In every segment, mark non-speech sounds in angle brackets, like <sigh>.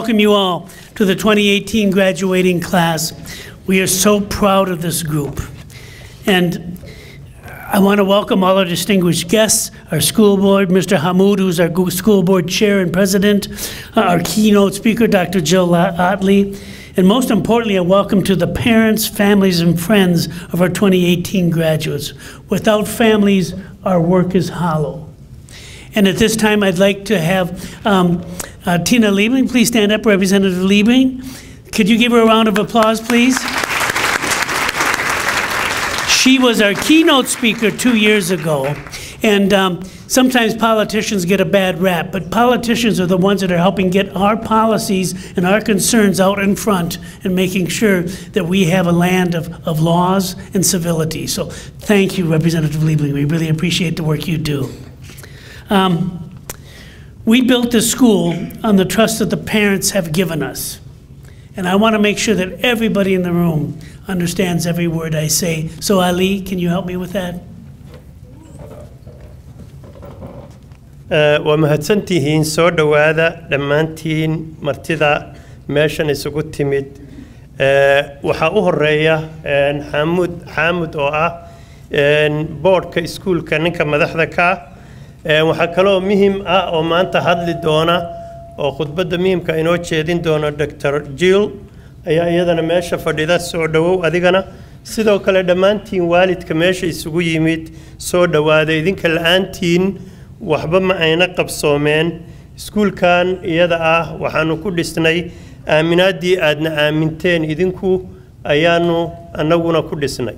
welcome you all to the 2018 graduating class. We are so proud of this group. And I want to welcome all our distinguished guests, our school board, Mr. Hamoud, who's our school board chair and president, uh, our keynote speaker, Dr. Jill Otley, and most importantly, a welcome to the parents, families, and friends of our 2018 graduates. Without families, our work is hollow. And at this time, I'd like to have um, uh, Tina Liebling, please stand up, Representative Liebling. Could you give her a round of applause, please? She was our keynote speaker two years ago. And um, sometimes politicians get a bad rap, but politicians are the ones that are helping get our policies and our concerns out in front and making sure that we have a land of, of laws and civility. So thank you, Representative Liebling. We really appreciate the work you do. Um, we built this school on the trust that the parents have given us. And I want to make sure that everybody in the room understands every word I say. So, Ali, can you help me with that? mahadsantihiin soo dhowaada dhammaantiin martida meeshan isugu timid waxaa u horreeya xaamud xaamud oo ah boardka iskuulka ninka madaxda ka ah. Waxaa kaloo muhiim ah oo maanta hadli doona oo khudbadda muhimka inoo jeedin doona dr jill ayaa iyadana meesha fadhida soo dhowow adigana. Sidoo kale dhammaantiin waalidka meesha isugu yimid soo dhowaada idinka la'aantiin waxba ma ayna qabsoomeen. Iskuulkan iyada ah waxaanu ku dhisnay aaminaaddii aadna aaminteen idinku ayaanu annaguna ku dhisnay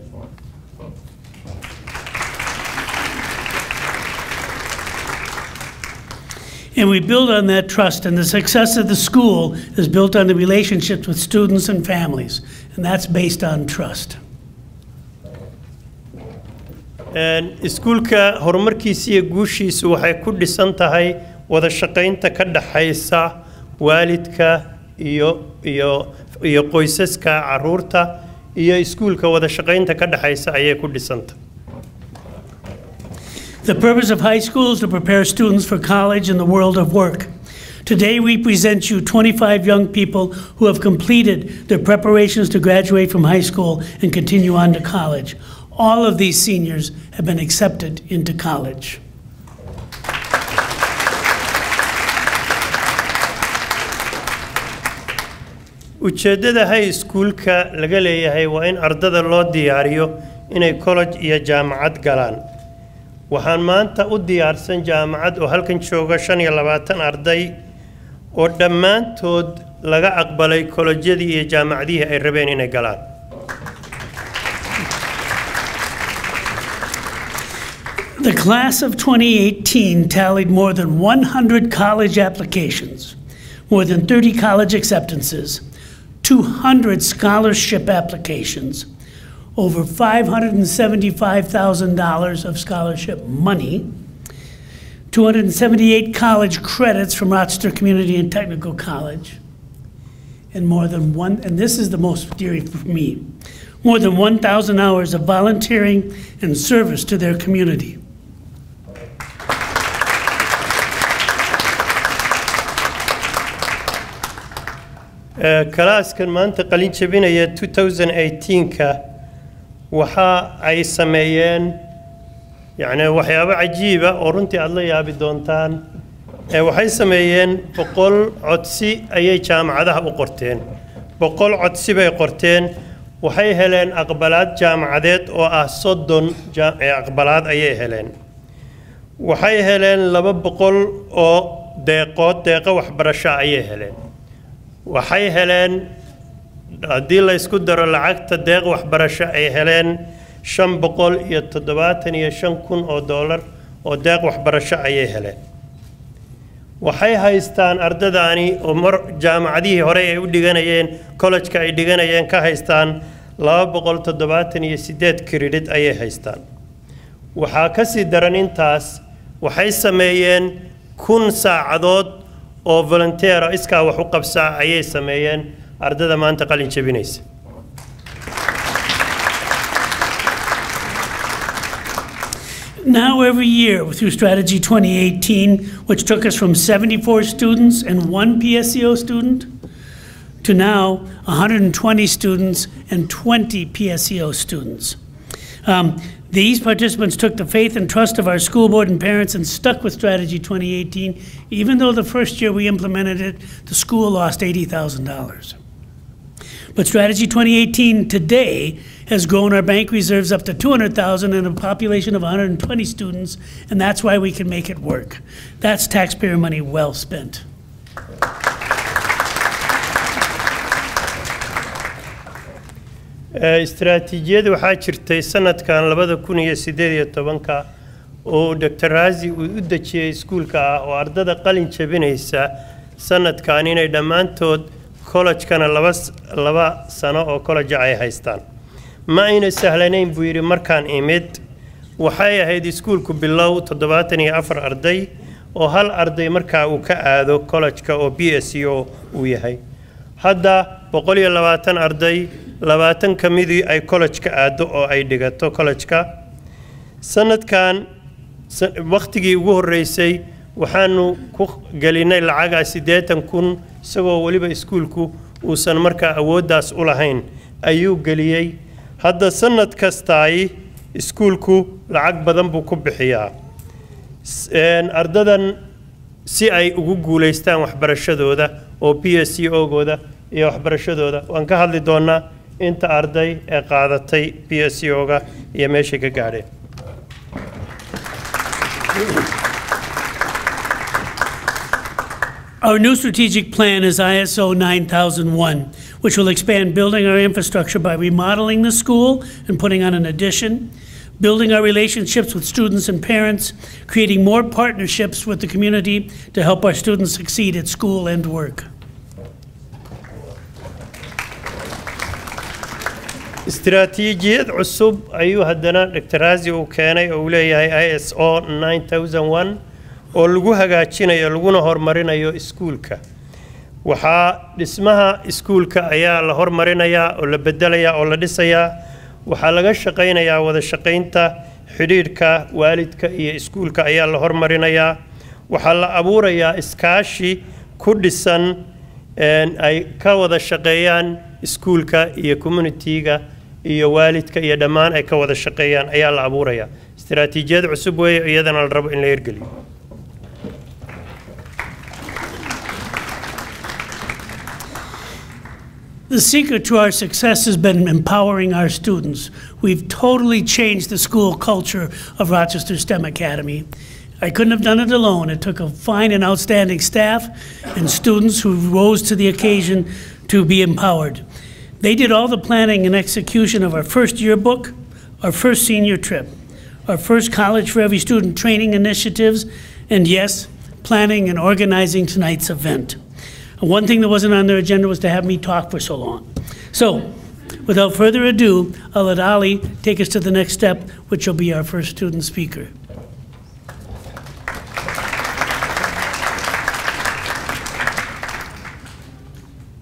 And we build on that trust, and the success of the school is built on the relationships with students and families, and that's based on trust. Iskuulka horumarkiisa iyo guushiisu waxay ku dhisan tahay wada shaqaynta ka dhaxaysa waalidka iyo iyo iyo qoysaska carruurta iyo iskuulka wada shaqaynta ka dhaxaysa ayay ku dhisanta The purpose of high school is to prepare students for college and the world of work. Today, we present you 25 young people who have completed their preparations to graduate from high school and continue on to college. All of these seniors have been accepted into college. schoolka laga leeyahay waa in ardada loo diyaariyo inay college iyo jaamacad galaan waxaan maanta u diyaarsan jaamacad oo halkan jooga shan iyo labaatan arday oo dhammaantood laga aqbalay kolojyadii iyo jaamacadihii ay rabeen inay galaan. The class of 2018 tallied more than 100 college applications, more than 30 college acceptances, 200 scholarship applications, over $575,000 of scholarship money, 278 college credits from Rochester Community and Technical College, and more than one, and this is the most dear for me, more than 1,000 hours of volunteering and service to their community. Qalin jabinaya 2018ka waxa ay sameeyeen yacni waxyaabo cajiiba oo runtii aad la yaabi doontaan ee waxay sameeyeen boqol codsi ayay jaamacadaha u qorteen. Boqol codsi bay qorteen waxay heleen aqbalaad jaamacadeed oo ah soddon aqbalaad ayay heleen. Waxay heleen laba boqol oo deeqood deeqo waxbarasho ayay heleen. Waxay heleen haddii la isku daro lacagta deeq waxbarasho ay heleen shan boqol iyo toddobaatan iyo shan kun oo doolar oo deeq waxbarasho ayay heleen. Waxay haystaan ardadaani oo mar jaamacadihii hore ay u dhiganayeen kollejka ay dhiganayeen ka haystaan laba boqol toddobaatan iyo siddeed kiridhid ayay haystaan. Waxaa ka sii daran intaas waxay sameeyeen kun saacadood oo volunteer ah, iskaa wax u qabsaa ayay sameeyeen Now, every year through Strategy 2018, which took us from 74 students and one PSEO student to now 120 students and 20 PSEO students. Um, these participants took the faith and trust of our school board and parents and stuck with Strategy 2018, even though the first year we implemented it, the school lost $80,000. But Strategy 2018 today has grown our bank reserves up to 200,000 and a population of 120 students, and that's why we can make it work. That's taxpayer money well spent. istaraatiijiyad waxaa jirtay sanadkan labada kun iyo sideed iyo tobanka oo dr raazi uu u dejiyey iskuulka ah oo ardada qalin jabinaysa sanadkan inay dhammaantood kollejkana laba laba sano oo kolleja ay haystaan. Ma ayna sahlanayn buu yidhi markaan imid. Waxay ahayd iskuulku bilow toddobaatan iyo afar arday oo hal arday markaa uu ka aado kollejka oo b s o uu yahay. Hadda boqol iyo labaatan arday labaatan ka midii ay kollejka aaddo oo ay dhigato kollejka sanadkan wakhtigii ugu horreysay waxaanu ku gelinay lacagaa siddeetan kun isagoo weliba iskuulku uusan markaa awooddaas u lahayn ayuu geliyey. Hadda sanad kastaay iskuulku lacag badan buu ku bixiyaa. Ardadan si ay ugu guulaystaan waxbarashadooda oo b s c ogooda iyo waxbarashadooda. Waan ka hadli doonaa inta arday ee qaadatay b s c oga iyo meeshay ka gaadheen Our new strategic plan is ISO 9001, which will expand building our infrastructure by remodeling the school and putting on an addition, building our relationships with students and parents, creating more partnerships with the community to help our students succeed at school and work. استراتيجية عصب أيها الدنا دكتور رازي وكان أولي ISO 9001 oo lagu hagaajinayo laguna horumarinayo iskuulka. Waxaa dhismaha iskuulka ayaa la hormarinayaa oo la bedelayaa oo la dhisayaa waxaa laga shaqaynayaa wada shaqaynta xidhiidhka waalidka iyo iskuulka ayaa la hormarinayaa. Waxaa la abuurayaa iskaashi ku dhisan ay ka wada shaqeeyaan iskuulka iyo communitiga iyo waalidka iyo dhammaan ay ka wada shaqeeyaan ayaa la abuurayaa istiraatiijiyad cusub weeye iyadana la rabo in la hirgeliyo The secret to our success has been empowering our students. We've totally changed the school culture of Rochester STEM Academy. I couldn't have done it alone. It took a fine and outstanding staff and students who rose to the occasion to be empowered. They did all the planning and execution of our first yearbook, our first senior trip, our first College for Every Student training initiatives, and yes, planning and organizing tonight's event. One thing that wasn't on their agenda was to have me talk for so long. So, without further ado, I'll let Ali take us to the next step, which will be our first student speaker.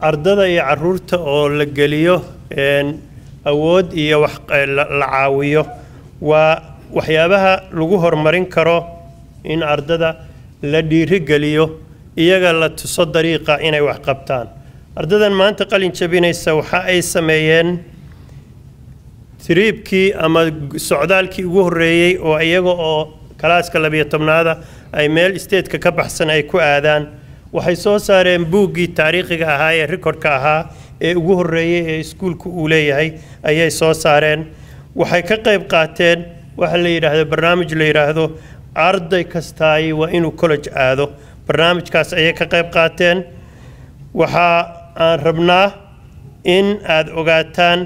ardada iyo carruurta oo la geliyo awood iyo wax la caawiyo waa waxyaabaha lagu horumarin karo in ardada la dhiirigeliyo iyaga la tuso dariiqa inay wax qabtaan. Ardadan maanta qalin jabinaysa waxa ay sameeyeen tiriibkii ama socdaalkii ugu horreeyey oo iyaga oo kalaaska labiyo tobnaada ay meel isteedka ka baxsan ay ku aadaan. Waxay soo saareen buuggii taariikhiga ahaa ee rikordka ahaa ee ugu horreeyey ee iskuulku uu leeyahay ayay soo saareen. Waxay ka qayb qaateen waxa la yidhaahdo barnaamij la yidhaahdo arday kastaay waa inuu college aado barnaamijkaas ayay ka qayb qaateen waxa aan rabnaa in aad ogaataan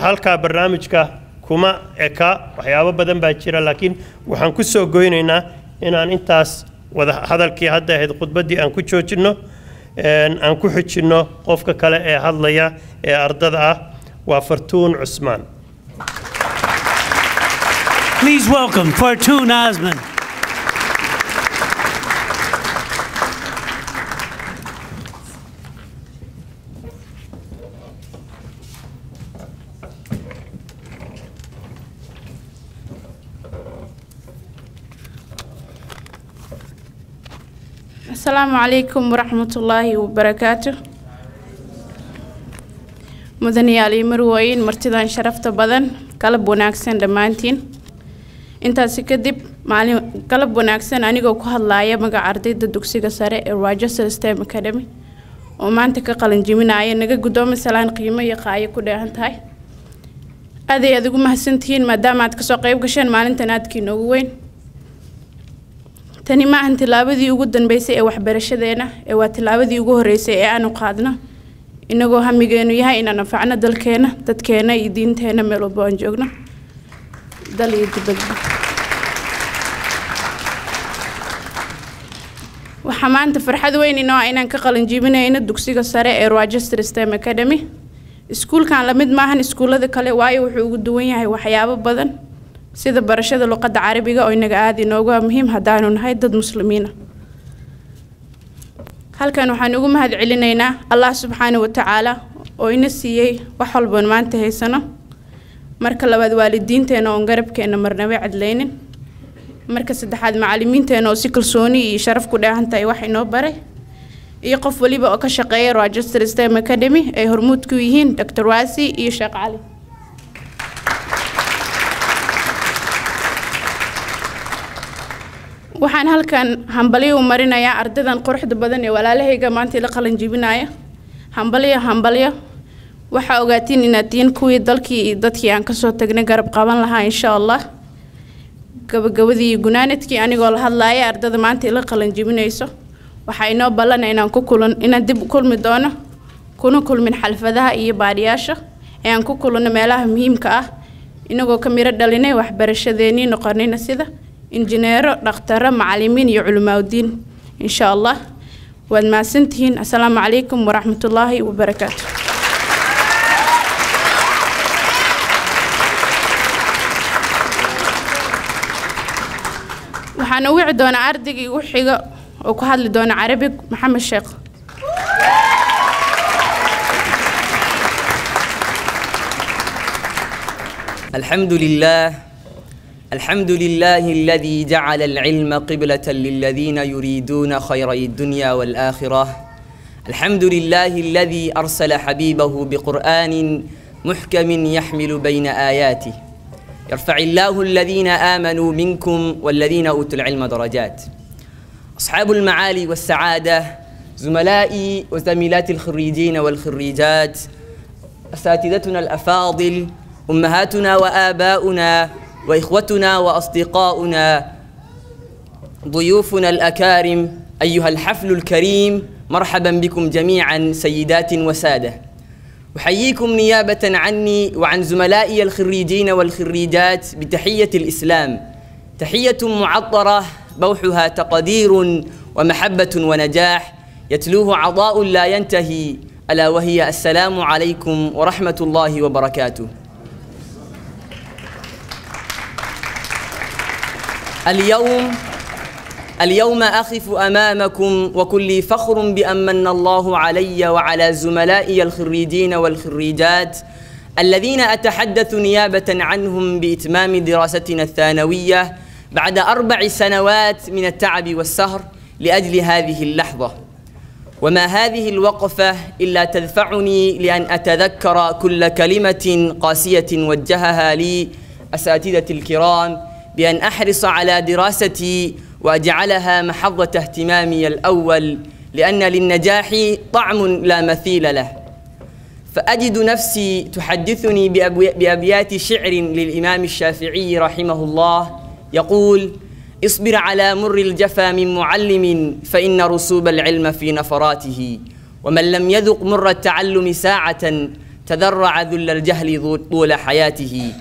halkaa barnaamijka kuma eka waxyaabo badan baa jira laakiin waxaan ku soo goynaynaa inaan intaas wada hadalkii hadda ahayd khudbaddii aan ku joojinno aan ku xijinno qofka kale ee hadlaya ee ardada ah waa fartuun cusmaan Please welcome Fartoon Osman. Asalaamu calaykum waraxmatullaahi wabarakaatu mudanayaal iyo marwooyin martidan sharafta badan galab wanaagsan dhammaantiin. Intaasi kadib maalin galab wanaagsan anigoo ku hadlaaya magaca ardayda dugsiga sare ee rochester stem academy oo maanta ka qalinjiminaya naga guddoomo salaan qiimo iyo qaayo ku dheehan tahay. Aad ay aad ugu mahadsantihiin maadaama aad ka soo qayb gasheen maalintan aadkii noogu weyn tani ma ahan tillaabadii ugu dambeysay ee waxbarashadeena ee waa tillaabadii ugu horreysay ee aanu qaadno. Inagoo hamigeenu yahay inaan anfacno dalkeena dadkeena iyo diinteena meel walbo aan joogno. Dal iyo dibadba waxaa maanta farxad weyn inoo ah inaan ka qalinjibinayno dugsiga sare ee rochester stem academy. Iskuulkan la mid maahan iskuullada kale waayo wuxuu ugu duwan yahay waxyaabo badan sida barashada luqadda carabiga oo inaga aada inooga muhiim haddaanu nahay dad muslimiina halkan waxaan ugu mahad celinaynaa allah subxaana wa tacaala oo ina siiyey wax walboon maanta haysano. Marka labaad waalidiinteena oon garabkeena marnaba cadlaynin. Marka saddexaad macalimiinteena oo si kalsooni iyo sharaf ku dheehan tahay wax inoo baray iyo qof waliba oo ka shaqeeya rochester stem academy ay hormuud ku yihiin dr wasi iyo sheekh cali waxaan halkan hambalyo u marinayaa ardaydan quruxda badan ee walaalahayga maanta la qalin jibinaya hambalyo hambalyo waxaa ogaatiin inaad kuwii dalkii iyo dadkii aan ka soo tagnay garab qaban lahaa insha allah gabagabadii iyo gunaanadkii anigoo la hadlaaya ardada maanta ila qalin jibinayso waxaa inoo ballana inaan ku kulan inaan dib u kulmi doono kuna kulmin xalfadaha iyo baadhiyaasha ee aan ku kulanno meelaha muhiimka ah. Inagoo ka miro dhalinay waxbarashadeenii noqonayna sida injineero dhakhtaro macalimiin iyo culimaadudiin insha allah waad mahadsantihiin assalaamu calaykum waraxmatullaahi wabarakaatu waxaana wici doonaa ardaygii igu xiga oo ku hadli doona carabig maxamed sheekh alxamdu lilaah الحمد لله الذي جعل العلم قبلة للذين يريدون خيري الدنيا والآخرة الحمد لله الذي أرسل حبيبه بقرآن محكم يحمل بين آياته يرفع الله الذين آمنوا منكم والذين أوتوا العلم درجات أصحاب المعالي والسعادة زملائي وزميلات الخريجين والخريجات أساتذتنا الأفاضل أمهاتنا وآباؤنا وإخوتنا وأصدقاؤنا ضيوفنا الأكارم أيها الحفل الكريم مرحبا بكم جميعا سيدات وسادة. أحييكم نيابة عني وعن زملائي الخريجين والخريجات بتحية الإسلام. تحية معطرة بوحها تقدير ومحبة ونجاح يتلوه عضاء لا ينتهي ألا وهي السلام عليكم ورحمة الله وبركاته. اليوم اليوم أخف أمامكم وكلي فخر بأن من الله علي وعلى زملائي الخريجين والخريجات الذين أتحدث نيابة عنهم بإتمام دراستنا الثانوية بعد أربع سنوات من التعب والسهر لأجل هذه اللحظة. وما هذه الوقفة إلا تدفعني لأن أتذكر كل كلمة قاسية وجهها لي أساتذتي الكرام بأن أحرص على دراستي وأجعلها محضة اهتمامي الأول لأن للنجاح طعم لا مثيل له. فأجد نفسي تحدثني بأبيات شعر للإمام الشافعي رحمه الله يقول اصبر على مر الجفا من معلم فإن رسوب العلم في نفراته. ومن لم يذق مر التعلم ساعة تذرع ذل الجهل طول حياته.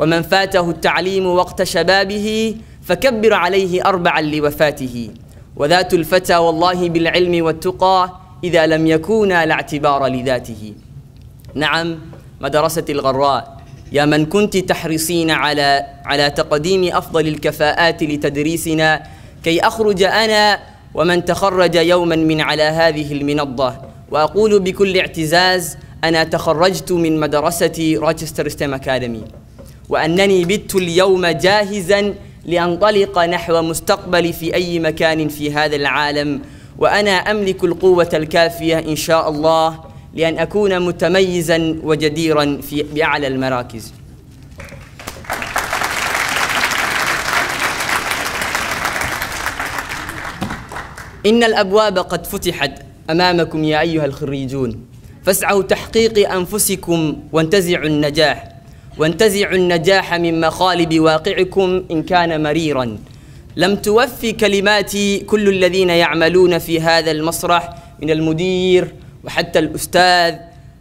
ومن فاته التعليم وقت شبابه فكبر عليه أربعا لوفاته. وذات الفتى والله بالعلم والتقى إذا لم يكونا لا اعتبار لذاته. نعم مدرسة الغراء. يا من كنت تحرصين على على تقديم أفضل الكفاءات لتدريسنا كي أخرج أنا ومن تخرج يوما من على هذه المنضة. وأقول بكل اعتزاز أنا تخرجت من مدرسة روتشستر ستيم أكاديمي. وأنني بت اليوم جاهزا لأنطلق نحو مستقبلي في أي مكان في هذا العالم. وأنا أملك القوة الكافية إن شاء الله لأن أكون متميزا وجديرا في بأعلى المراكز. إن الأبواب قد فتحت أمامكم يا أيها الخريجون. فاسعوا تحقيق أنفسكم وانتزعوا النجاح. وانتزعوا النجاح من مخالب واقعكم إن كان مريرا. لم توفي كلماتي كل الذين يعملون في هذا المسرح من المدير وحتى الأستاذ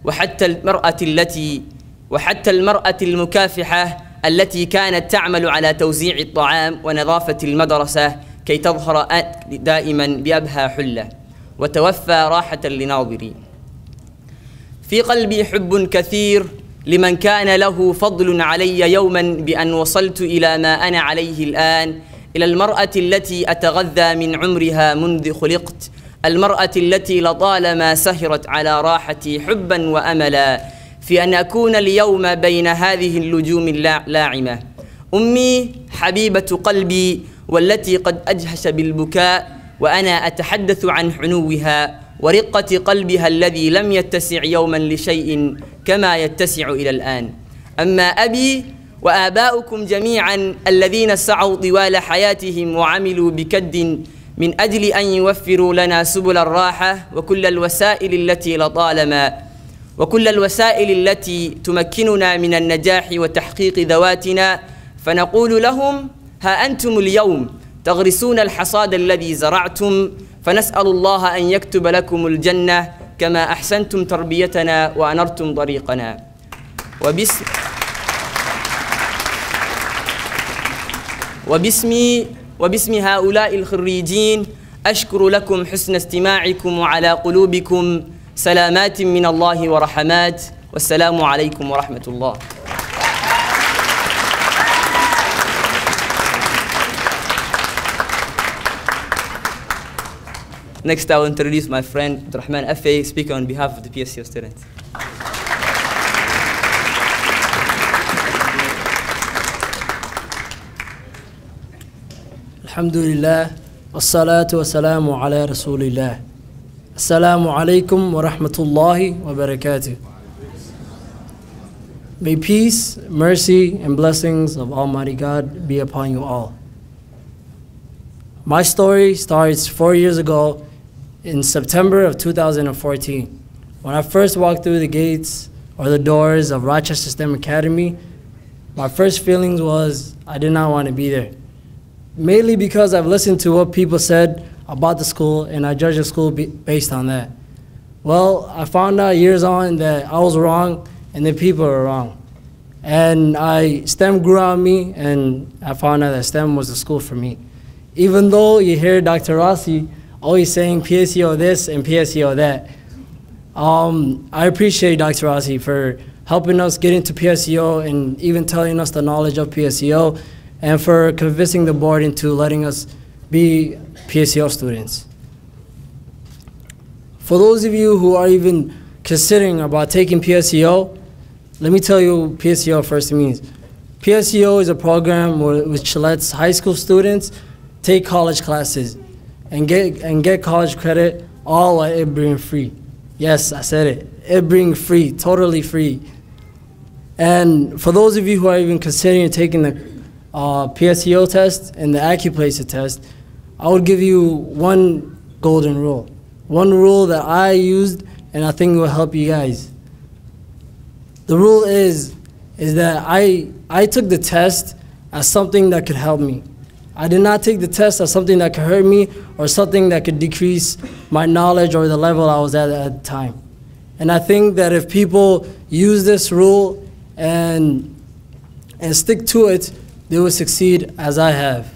وحتى المرأة التي وحتى المرأة المكافحة التي كانت تعمل على توزيع الطعام ونظافة المدرسة كي تظهر دائما بأبهى حلة. وتوفى راحة لناظري في قلبي حب كثير لمن كان له فضل علي يوما بأن وصلت إلى ما أنا عليه الآن إلى المرأة التي أتغذى من عمرها منذ خلقت المرأة التي لطالما سهرت على راحتي حبا وأملا في أن أكون اليوم بين هذه اللجوم اللاعمة. أمي حبيبة قلبي والتي قد أجهش بالبكاء وأنا أتحدث عن حنوها ورقة قلبها الذي لم يتسع يوما لشيء كما يتسع إلى الآن. أما أبي وآباؤكم جميعا الذين سعوا طوال حياتهم وعملوا بكد من أجل أن يوفروا لنا سبل الراحة وكل الوسائل التي لطالما وكل الوسائل التي تمكننا من النجاح وتحقيق ذواتنا. فنقول لهم ها أنتم اليوم تغرسون الحصاد الذي زرعتم فنسأل الله أن يكتب لكم الجنة كما أحسنتم تربيتنا وأنرتم طريقنا. وباسم وباسمي وباسم هؤلاء الخريجين أشكر لكم حسن استماعكم وعلى قلوبكم سلامات من الله ورحمات والسلام عليكم ورحمة الله. Next, I will introduce my friend Rahman Afe, speaker on behalf of the PSEO students. Alhamdulillah, لله والصلاة والسلام على رسول الله السلام عليكم ورحمة الله May peace, mercy, and blessings of Almighty God be upon you all. My story starts four years ago in September of 2014. When I first walked through the gates or the doors of Rochester STEM Academy, my first feelings was I did not want to be there. Mainly because I've listened to what people said about the school and I judged the school based on that. Well, I found out years on that I was wrong and the people were wrong. And I STEM grew on me and I found out that STEM was the school for me. Even though you hear Dr. Rossi always saying PSEO this and PSEO that, um, I appreciate Dr. Rossi for helping us get into PSEO and even telling us the knowledge of PSEO and for convincing the board into letting us be PSEO students. For those of you who are even considering about taking PSEO, let me tell you PSEO first means. PSEO is a program which lets high school students take college classes and get, and get college credit all while it being free. Yes, I said it. It being free, totally free. And for those of you who are even considering taking the uh, PSEO test and the AccuPlacer test, I would give you one golden rule. One rule that I used and I think will help you guys. The rule is, is that I, I took the test as something that could help me. I did not take the test as something that could hurt me or something that could decrease my knowledge or the level I was at at the time. And I think that if people use this rule and, and stick to it, they will succeed as I have.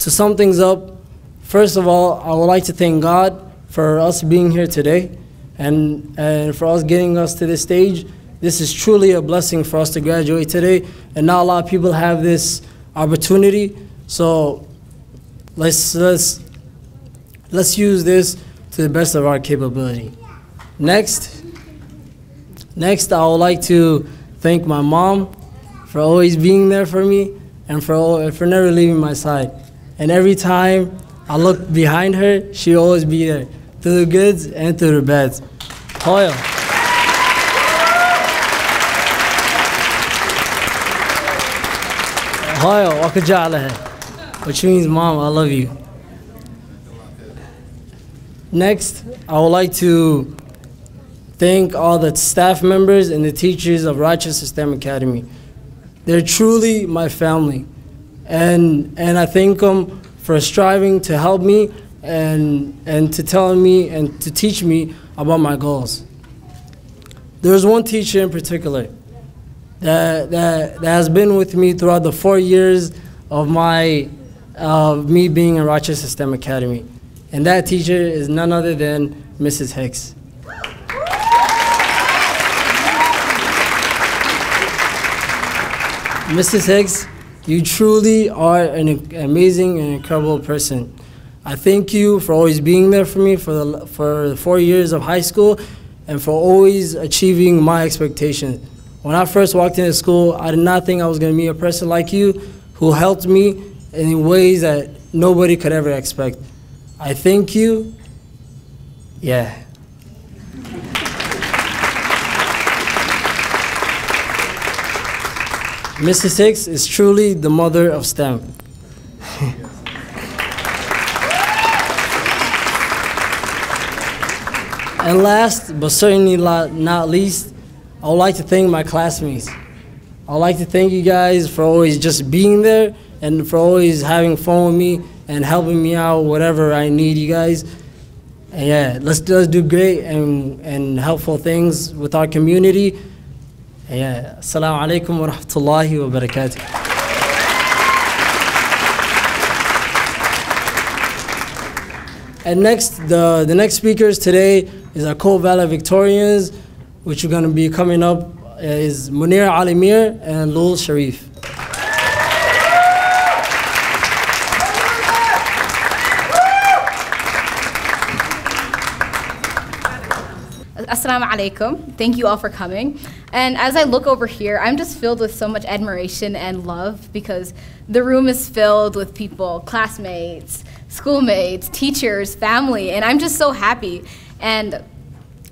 To sum things up, first of all, I would like to thank God for us being here today and, and for us getting us to this stage. This is truly a blessing for us to graduate today, and not a lot of people have this opportunity. So let's, let's, let's use this to the best of our capability. Next, next I would like to thank my mom for always being there for me and for, for never leaving my side. And every time I look behind her, she always be there, through the goods and through the bads. Hoya. Hoya, wakajalaha. Which means, Mom, I love you. Next, I would like to thank all the staff members and the teachers of Rochester STEM Academy. They're truly my family. And, and I thank them for striving to help me and, and to tell me and to teach me about my goals. There's one teacher in particular that, that, that has been with me throughout the four years of my, of me being in Rochester STEM Academy. And that teacher is none other than Mrs. Hicks. Mrs. Hicks, you truly are an amazing and incredible person. I thank you for always being there for me for the, for the four years of high school and for always achieving my expectations. When I first walked into school, I did not think I was going to meet a person like you who helped me in ways that nobody could ever expect. I thank you. Yeah. Mrs. Hicks is truly the mother of STEM. <laughs> and last, but certainly not least, I would like to thank my classmates. I would like to thank you guys for always just being there and for always having fun with me and helping me out whatever I need you guys. And yeah, let's, let's do great and, and helpful things with our community. And yeah, assalamu alaikum wa rahmatullahi wa barakatuh. And next, the, the next speakers today is our co-valedictorians, which are going to be coming up uh, is Munir Alimir and Lul Sharif. Assalamu alaikum. Thank you all for coming. And as I look over here, I'm just filled with so much admiration and love because the room is filled with people, classmates, schoolmates, teachers, family, and I'm just so happy. And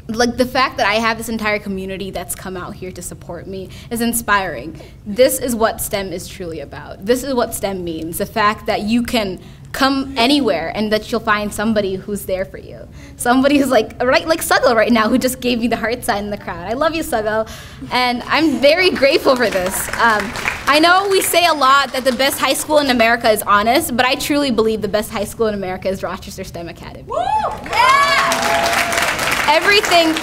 like the fact that I have this entire community that's come out here to support me is inspiring. This is what STEM is truly about. This is what STEM means. The fact that you can come anywhere and that you'll find somebody who's there for you. Somebody who's like right like Sagal right now who just gave me the heart sign in the crowd. I love you, Sagal. And I'm very grateful for this. Um, I know we say a lot that the best high school in America is honest, but I truly believe the best high school in America is Rochester STEM Academy. Woo! Yeah! everything.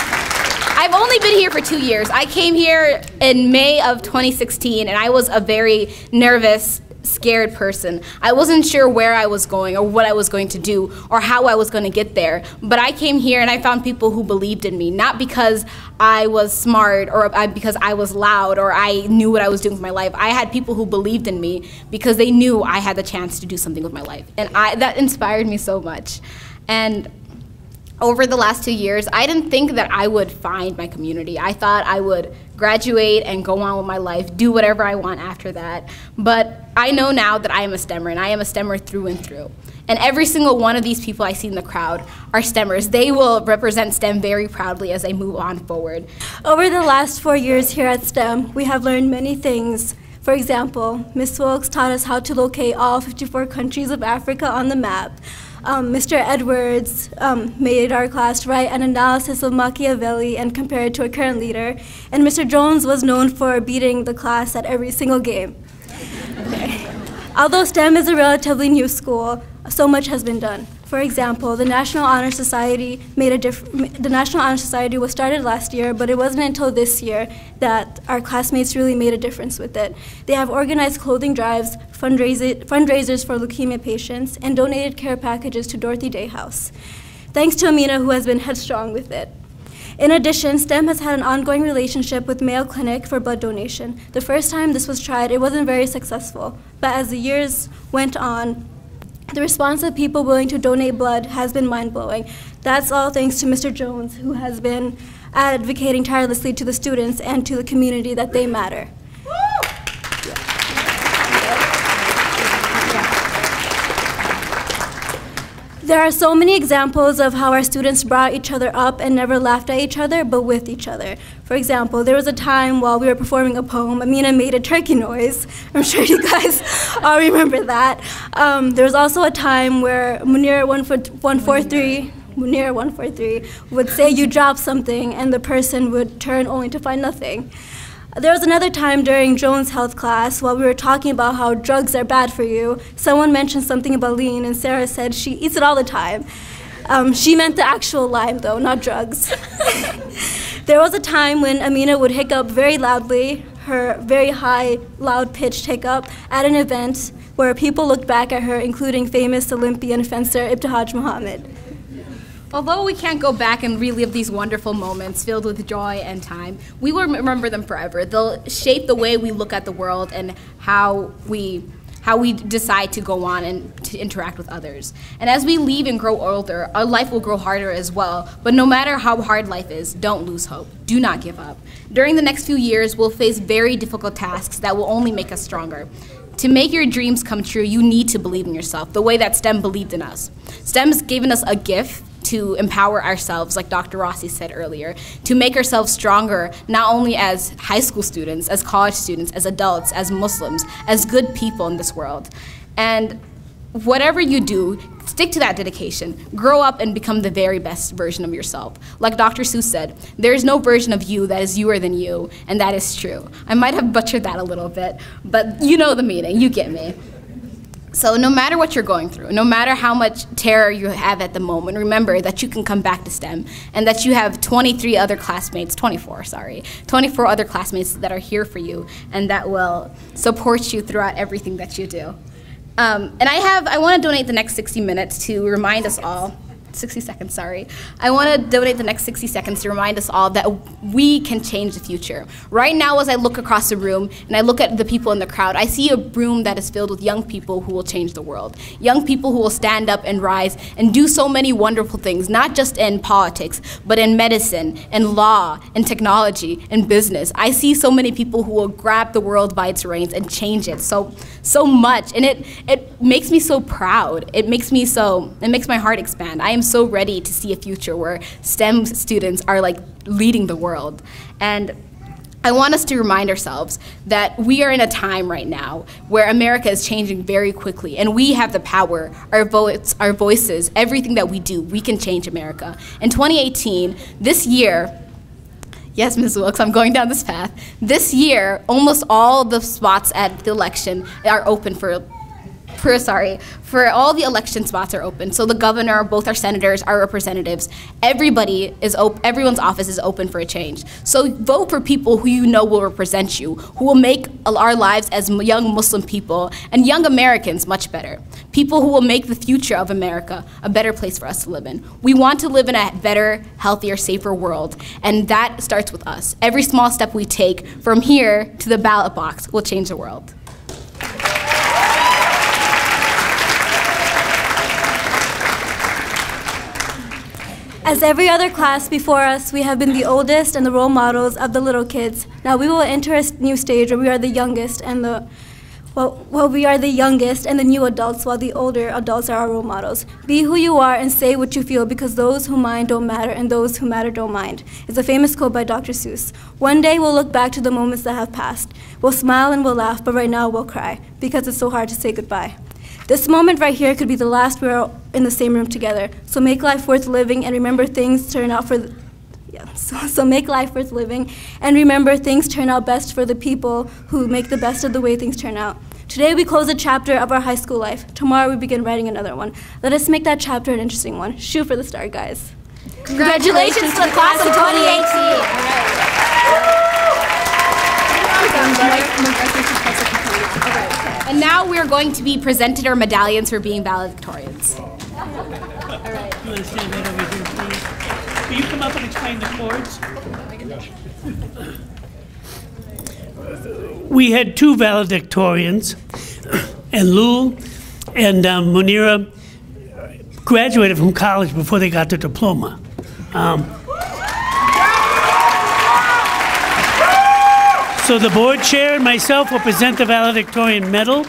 I've only been here for two years. I came here in May of 2016, and I was a very nervous, scared person. I wasn't sure where I was going or what I was going to do or how I was going to get there. But I came here and I found people who believed in me, not because I was smart or because I was loud or I knew what I was doing with my life. I had people who believed in me because they knew I had the chance to do something with my life. And I, that inspired me so much. And over the last two years, I didn't think that I would find my community. I thought I would graduate and go on with my life, do whatever I want after that. But I know now that I am a STEMmer, and I am a STEMmer through and through. And every single one of these people I see in the crowd are STEMmers. They will represent STEM very proudly as they move on forward. Over the last four years here at STEM, we have learned many things. For example, Ms. Wilkes taught us how to locate all 54 countries of Africa on the map. Um, Mr. Edwards um, made our class write an analysis of Machiavelli and compare it to a current leader. And Mr. Jones was known for beating the class at every single game. <laughs> Although STEM is a relatively new school, so much has been done. For example, the National Honor Society made a diff- the National Honor Society was started last year, but it wasn't until this year that our classmates really made a difference with it. They have organized clothing drives, fundraisers for leukemia patients, and donated care packages to Dorothy Day House. Thanks to Amina, who has been headstrong with it. In addition, STEM has had an ongoing relationship with Mayo Clinic for blood donation. The first time this was tried, it wasn't very successful, but as the years went on, the response of people willing to donate blood has been mind blowing. That's all thanks to Mr. Jones, who has been advocating tirelessly to the students and to the community that they matter. There are so many examples of how our students brought each other up and never laughed at each other, but with each other. For example, there was a time while we were performing a poem, Amina made a turkey noise. <laughs> I'm sure you guys <laughs> all remember that. Um, there was also a time where Munir 143, Munir 143 would say you dropped something, and the person would turn only to find nothing. There was another time during Joan's health class while we were talking about how drugs are bad for you. Someone mentioned something about lean, and Sarah said she eats it all the time. Um, she meant the actual lime, though, not drugs. <laughs> there was a time when Amina would hiccup very loudly, her very high, loud pitched hiccup, at an event where people looked back at her, including famous Olympian fencer Ibtihaj Muhammad. Although we can't go back and relive these wonderful moments filled with joy and time, we will remember them forever. They'll shape the way we look at the world and how we how we decide to go on and to interact with others. And as we leave and grow older, our life will grow harder as well. But no matter how hard life is, don't lose hope. Do not give up. During the next few years, we'll face very difficult tasks that will only make us stronger. To make your dreams come true, you need to believe in yourself, the way that STEM believed in us. STEM has given us a gift to empower ourselves, like Dr. Rossi said earlier, to make ourselves stronger, not only as high school students, as college students, as adults, as Muslims, as good people in this world. And whatever you do, stick to that dedication. Grow up and become the very best version of yourself. Like Dr. Seuss said, there is no version of you that is youer than you, and that is true. I might have butchered that a little bit, but you know the meaning, you get me. So, no matter what you're going through, no matter how much terror you have at the moment, remember that you can come back to STEM and that you have 23 other classmates, 24, sorry, 24 other classmates that are here for you and that will support you throughout everything that you do. Um, and I have, I want to donate the next 60 minutes to remind us all 60 seconds, sorry. I want to donate the next 60 seconds to remind us all that we can change the future. Right now, as I look across the room and I look at the people in the crowd, I see a room that is filled with young people who will change the world. Young people who will stand up and rise and do so many wonderful things, not just in politics, but in medicine, in law, in technology, in business. I see so many people who will grab the world by its reins and change it so, so much. And it, it makes me so proud. It makes me so, it makes my heart expand. I am so ready to see a future where STEM students are like leading the world. And I want us to remind ourselves that we are in a time right now where America is changing very quickly, and we have the power, our votes, our voices, everything that we do, we can change America. In 2018, this year, yes, Ms. Wilkes, I'm going down this path. This year, almost all the spots at the election are open for for sorry, for all the election spots are open. So the governor, both our senators, our representatives, everybody is op- everyone's office is open for a change. So vote for people who you know will represent you, who will make our lives as young Muslim people and young Americans much better. People who will make the future of America a better place for us to live in. We want to live in a better, healthier, safer world, and that starts with us. Every small step we take from here to the ballot box will change the world. As every other class before us, we have been the oldest and the role models of the little kids. Now we will enter a new stage where we are the youngest and the well, well, we are the youngest and the new adults, while the older adults are our role models. Be who you are and say what you feel, because those who mind don't matter, and those who matter don't mind. It's a famous quote by Dr. Seuss. One day we'll look back to the moments that have passed. We'll smile and we'll laugh, but right now we'll cry, because it's so hard to say goodbye. This moment right here could be the last we're in the same room together. So make life worth living and remember things turn out for the, yeah, <laughs> so, so make life worth living and remember things turn out best for the people who make the best of the way things turn out. Today we close a chapter of our high school life. Tomorrow we begin writing another one. Let us make that chapter an interesting one. Shoot for the star, guys. Congratulations to the class of 2018. And now we're going to be presented our medallions for being valedictorians. You want to stand right over here, please? Will you come up and explain the cords? We had two valedictorians, and Lou and um, Munira graduated from college before they got their diploma. Um, So the board chair and myself will present the valedictorian medal,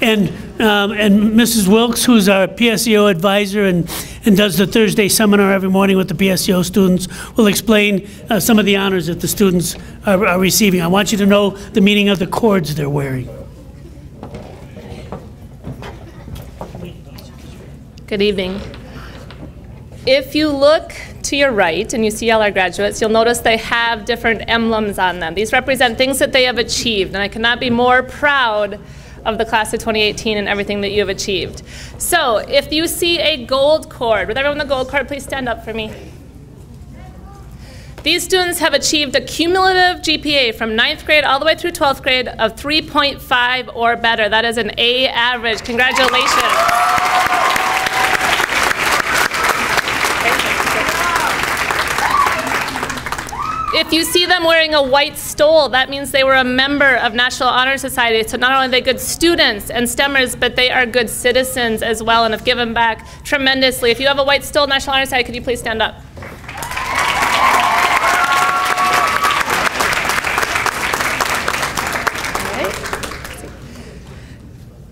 and Um, And Mrs. Wilkes, who's our PSEO advisor and, and does the Thursday seminar every morning with the PSEO students, will explain uh, some of the honors that the students are are receiving. I want you to know the meaning of the cords they're wearing. Good evening. If you look to your right and you see all our graduates, you'll notice they have different emblems on them. These represent things that they have achieved, and I cannot be more proud of the class of 2018 and everything that you have achieved. So, if you see a gold cord, with everyone the gold cord please stand up for me? These students have achieved a cumulative GPA from 9th grade all the way through 12th grade of 3.5 or better. That is an A average. Congratulations. If you see them wearing a white stole, that means they were a member of National Honor Society. So not only are they good students and STEMers, but they are good citizens as well and have given back tremendously. If you have a white stole, National Honor Society, could you please stand up?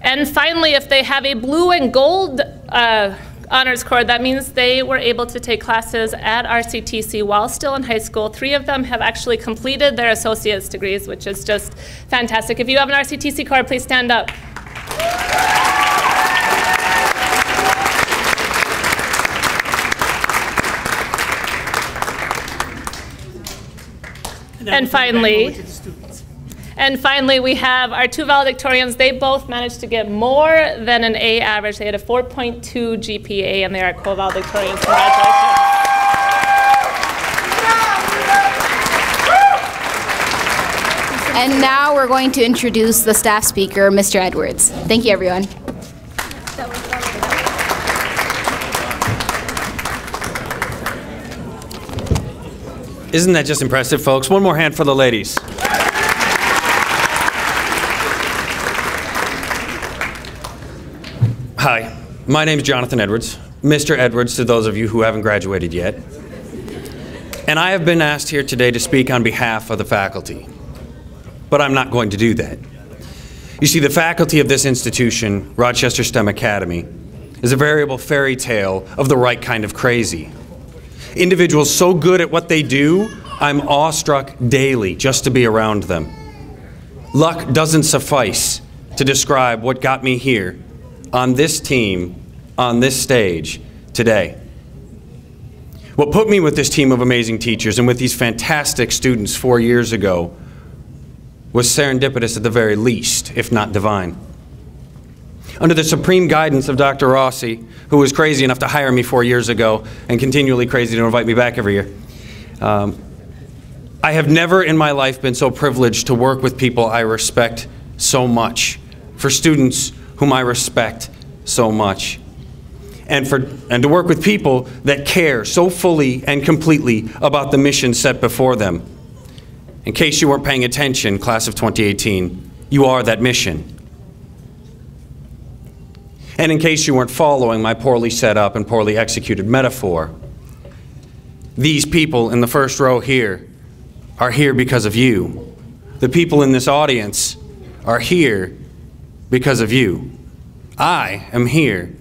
And finally, if they have a blue and gold uh, honors cord, that means they were able to take classes at RCTC while still in high school. Three of them have actually completed their associate's degrees, which is just fantastic. If you have an RCTC cord, please stand up. And finally, and finally, we have our two valedictorians. They both managed to get more than an A average. They had a 4.2 GPA, and they are co-valedictorians. Congratulations. And now we're going to introduce the staff speaker, Mr. Edwards. Thank you, everyone. Isn't that just impressive, folks? One more hand for the ladies. My name is Jonathan Edwards, Mr. Edwards to those of you who haven't graduated yet. And I have been asked here today to speak on behalf of the faculty. But I'm not going to do that. You see, the faculty of this institution, Rochester STEM Academy, is a variable fairy tale of the right kind of crazy. Individuals so good at what they do, I'm awestruck daily just to be around them. Luck doesn't suffice to describe what got me here on this team, on this stage today. What put me with this team of amazing teachers and with these fantastic students four years ago was serendipitous at the very least, if not divine. Under the supreme guidance of Dr. Rossi, who was crazy enough to hire me four years ago and continually crazy to invite me back every year, um, I have never in my life been so privileged to work with people I respect so much, for students whom I respect so much, and, for, and to work with people that care so fully and completely about the mission set before them. In case you weren't paying attention, class of 2018, you are that mission. And in case you weren't following my poorly set up and poorly executed metaphor, these people in the first row here are here because of you. The people in this audience are here because of you. I am here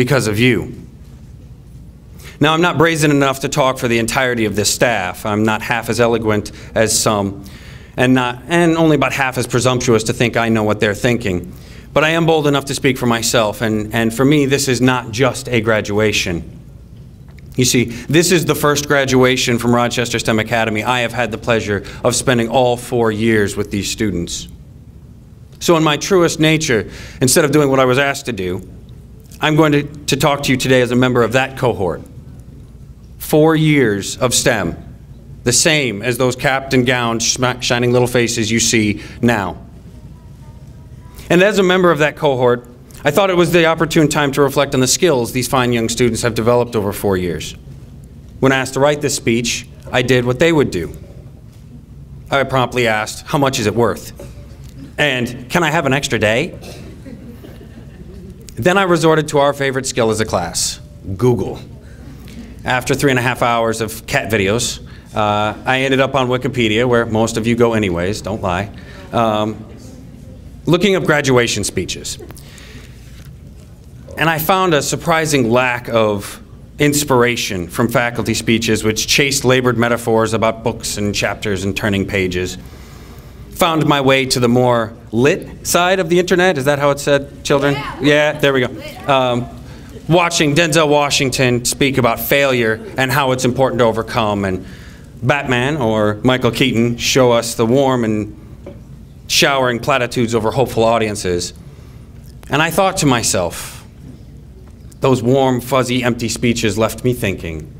because of you. Now, I'm not brazen enough to talk for the entirety of this staff. I'm not half as eloquent as some, and, not, and only about half as presumptuous to think I know what they're thinking. But I am bold enough to speak for myself, and, and for me, this is not just a graduation. You see, this is the first graduation from Rochester STEM Academy I have had the pleasure of spending all four years with these students. So, in my truest nature, instead of doing what I was asked to do, I'm going to, to talk to you today as a member of that cohort. Four years of STEM, the same as those capped and gowned, shining little faces you see now. And as a member of that cohort, I thought it was the opportune time to reflect on the skills these fine young students have developed over four years. When asked to write this speech, I did what they would do. I promptly asked, How much is it worth? And can I have an extra day? Then I resorted to our favorite skill as a class Google. After three and a half hours of cat videos, uh, I ended up on Wikipedia, where most of you go, anyways, don't lie, um, looking up graduation speeches. And I found a surprising lack of inspiration from faculty speeches which chased labored metaphors about books and chapters and turning pages. Found my way to the more lit side of the internet. Is that how it said, children? Yeah, there we go. Um, watching Denzel Washington speak about failure and how it's important to overcome, and Batman or Michael Keaton show us the warm and showering platitudes over hopeful audiences. And I thought to myself, those warm, fuzzy, empty speeches left me thinking,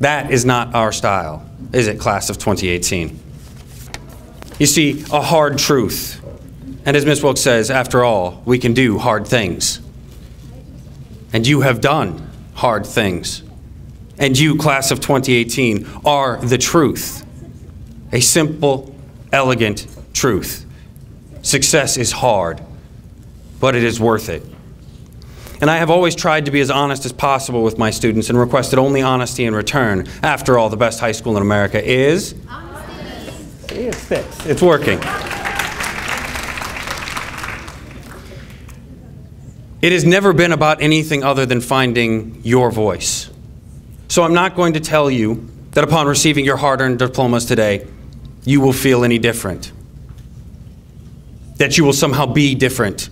that is not our style, is it, class of 2018? You see, a hard truth. And as Ms. Wilkes says, after all, we can do hard things. And you have done hard things. And you, class of 2018, are the truth. A simple, elegant truth. Success is hard, but it is worth it. And I have always tried to be as honest as possible with my students and requested only honesty in return. After all, the best high school in America is? It sticks. It's working. It has never been about anything other than finding your voice. So I'm not going to tell you that upon receiving your hard earned diplomas today, you will feel any different. That you will somehow be different.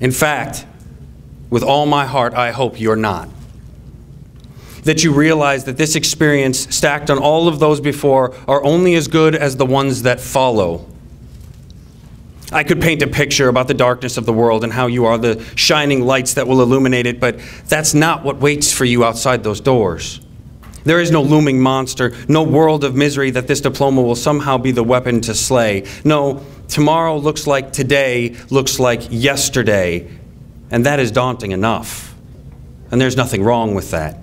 In fact, with all my heart, I hope you're not. That you realize that this experience, stacked on all of those before, are only as good as the ones that follow. I could paint a picture about the darkness of the world and how you are the shining lights that will illuminate it, but that's not what waits for you outside those doors. There is no looming monster, no world of misery that this diploma will somehow be the weapon to slay. No, tomorrow looks like today, looks like yesterday, and that is daunting enough. And there's nothing wrong with that.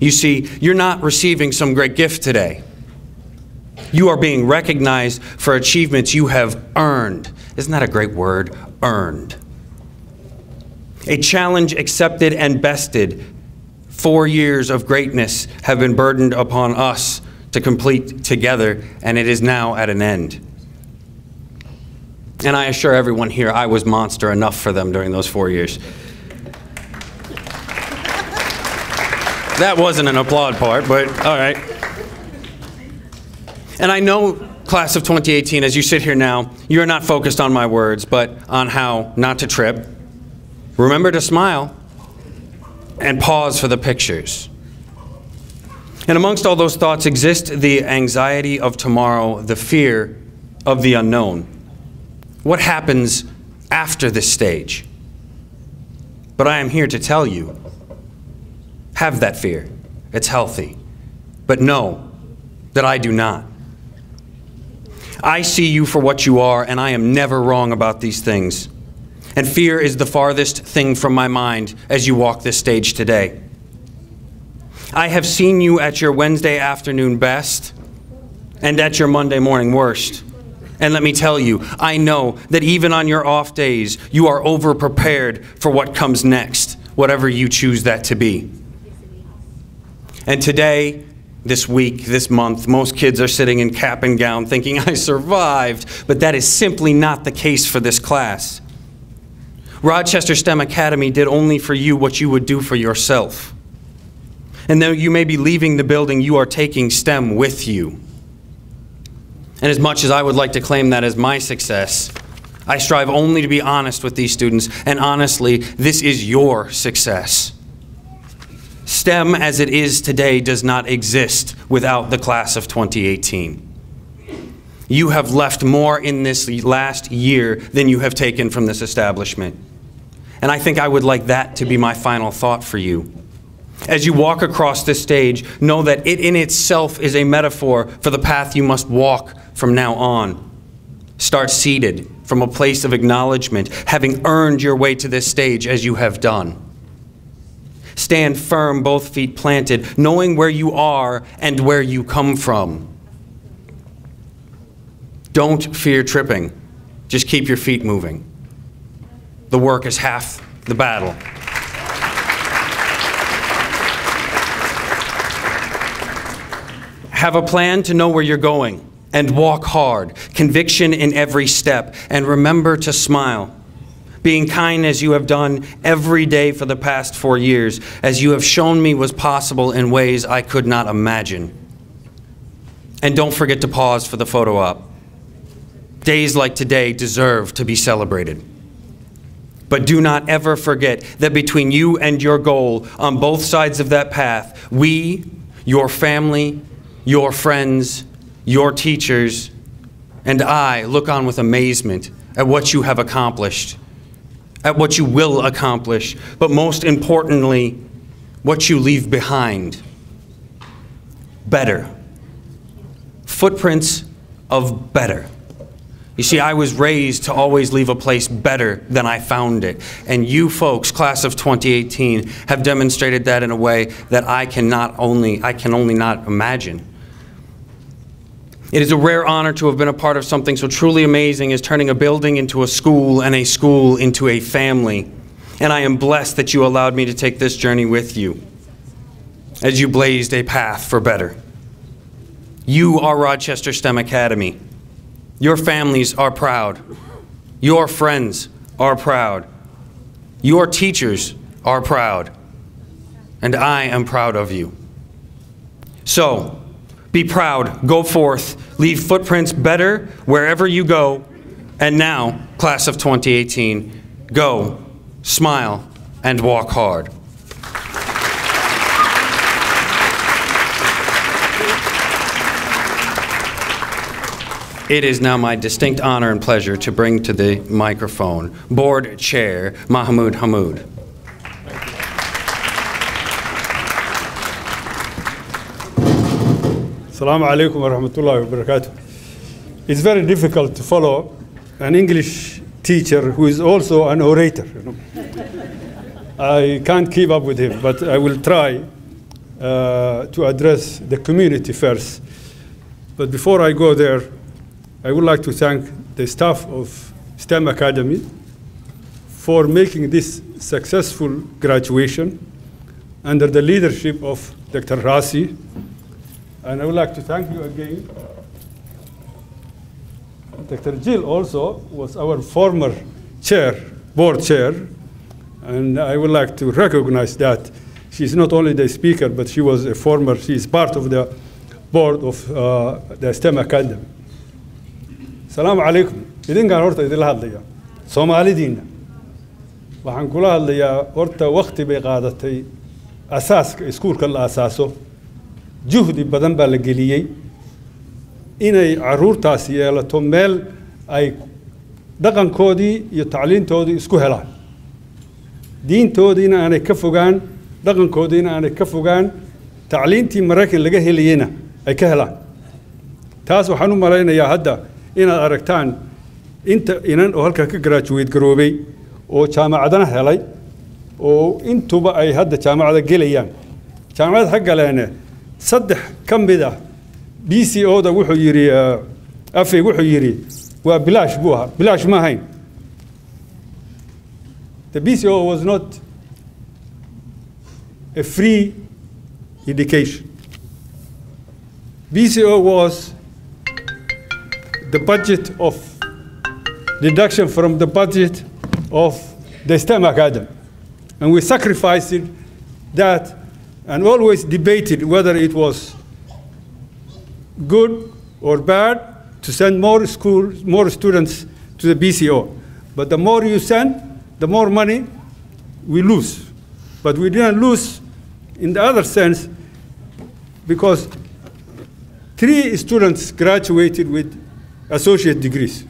You see, you're not receiving some great gift today. You are being recognized for achievements you have earned. Isn't that a great word? Earned. A challenge accepted and bested. Four years of greatness have been burdened upon us to complete together, and it is now at an end. And I assure everyone here, I was monster enough for them during those four years. That wasn't an applaud part, but all right. And I know, class of 2018, as you sit here now, you're not focused on my words, but on how not to trip. Remember to smile and pause for the pictures. And amongst all those thoughts exist the anxiety of tomorrow, the fear of the unknown. What happens after this stage? But I am here to tell you have that fear. It's healthy. But know that I do not. I see you for what you are, and I am never wrong about these things. And fear is the farthest thing from my mind as you walk this stage today. I have seen you at your Wednesday afternoon best and at your Monday morning worst. And let me tell you, I know that even on your off days, you are over prepared for what comes next, whatever you choose that to be. And today, this week, this month, most kids are sitting in cap and gown thinking, I survived. But that is simply not the case for this class. Rochester STEM Academy did only for you what you would do for yourself. And though you may be leaving the building, you are taking STEM with you. And as much as I would like to claim that as my success, I strive only to be honest with these students, and honestly, this is your success. STEM as it is today does not exist without the class of 2018. You have left more in this last year than you have taken from this establishment. And I think I would like that to be my final thought for you. As you walk across this stage, know that it in itself is a metaphor for the path you must walk from now on. Start seated from a place of acknowledgement, having earned your way to this stage as you have done. Stand firm, both feet planted, knowing where you are and where you come from. Don't fear tripping. Just keep your feet moving. The work is half the battle. Have a plan to know where you're going and walk hard, conviction in every step, and remember to smile being kind as you have done every day for the past four years, as you have shown me was possible in ways I could not imagine. And don't forget to pause for the photo op. Days like today deserve to be celebrated. But do not ever forget that between you and your goal, on both sides of that path, we, your family, your friends, your teachers, and I look on with amazement at what you have accomplished, at what you will accomplish, but most importantly, what you leave behind. Better. Footprints of better. You see, I was raised to always leave a place better than I found it. And you folks, class of 2018, have demonstrated that in a way that I cannot only, I can only not imagine. It is a rare honor to have been a part of something so truly amazing as turning a building into a school and a school into a family. And I am blessed that you allowed me to take this journey with you as you blazed a path for better. You are Rochester STEM Academy. Your families are proud. Your friends are proud. Your teachers are proud. And I am proud of you. So, be proud, go forth, leave footprints better wherever you go. And now, class of 2018, go, smile, and walk hard. It is now my distinct honor and pleasure to bring to the microphone Board Chair Mahmoud Hamoud. Assalamu alaikum wa rahmatullahi wa barakatuh. It's very difficult to follow an English teacher who is also an orator. You know. I can't keep up with him, but I will try uh, to address the community first. But before I go there, I would like to thank the staff of STEM Academy for making this successful graduation under the leadership of Dr. Rasi. And I would like to thank you again. Dr. Jill also was our former chair, board chair, and I would like to recognize that. She's not only the speaker, but she was a former, she's part of the board of uh, the STEM Academy. asalaamu calaykum idinkaan horta idinla hadlaya soomaalidiinna waxaan kula hadlayaa horta wakti bay qaadatay asaaska iskuulka la asaaso juhdi badan baa la geliyey inay caruurtaasi yeelato meel ay dhaqankoodii iyo tacliintoodii isku helaan. Diintoodiina aanay ka fogaan dhaqankoodiina aanay ka fogaan tacliintii maraykan laga helayeyna ay ka helaan. Taas waxaan u malaynayaa hadda inaad aragtaan inta inan oo halkaa ka graduate garoobay oo jaamacadana helay oo intuba ay hadda jaamacada gelayaan. Jaamacad ha galeene saddex ka mid ah b c o da wuxuu yidhi afey wuxuu yidhi waa bilaash buu ahaa bilaash ma the b c o was not a free education. B c o was the budget of deduction from the budget of the STEM Academy. And we sacrificed that and always debated whether it was good or bad to send more school, more students to the BCO. But the more you send, the more money we lose. But we didn't lose in the other sense because three students graduated with associate degrees.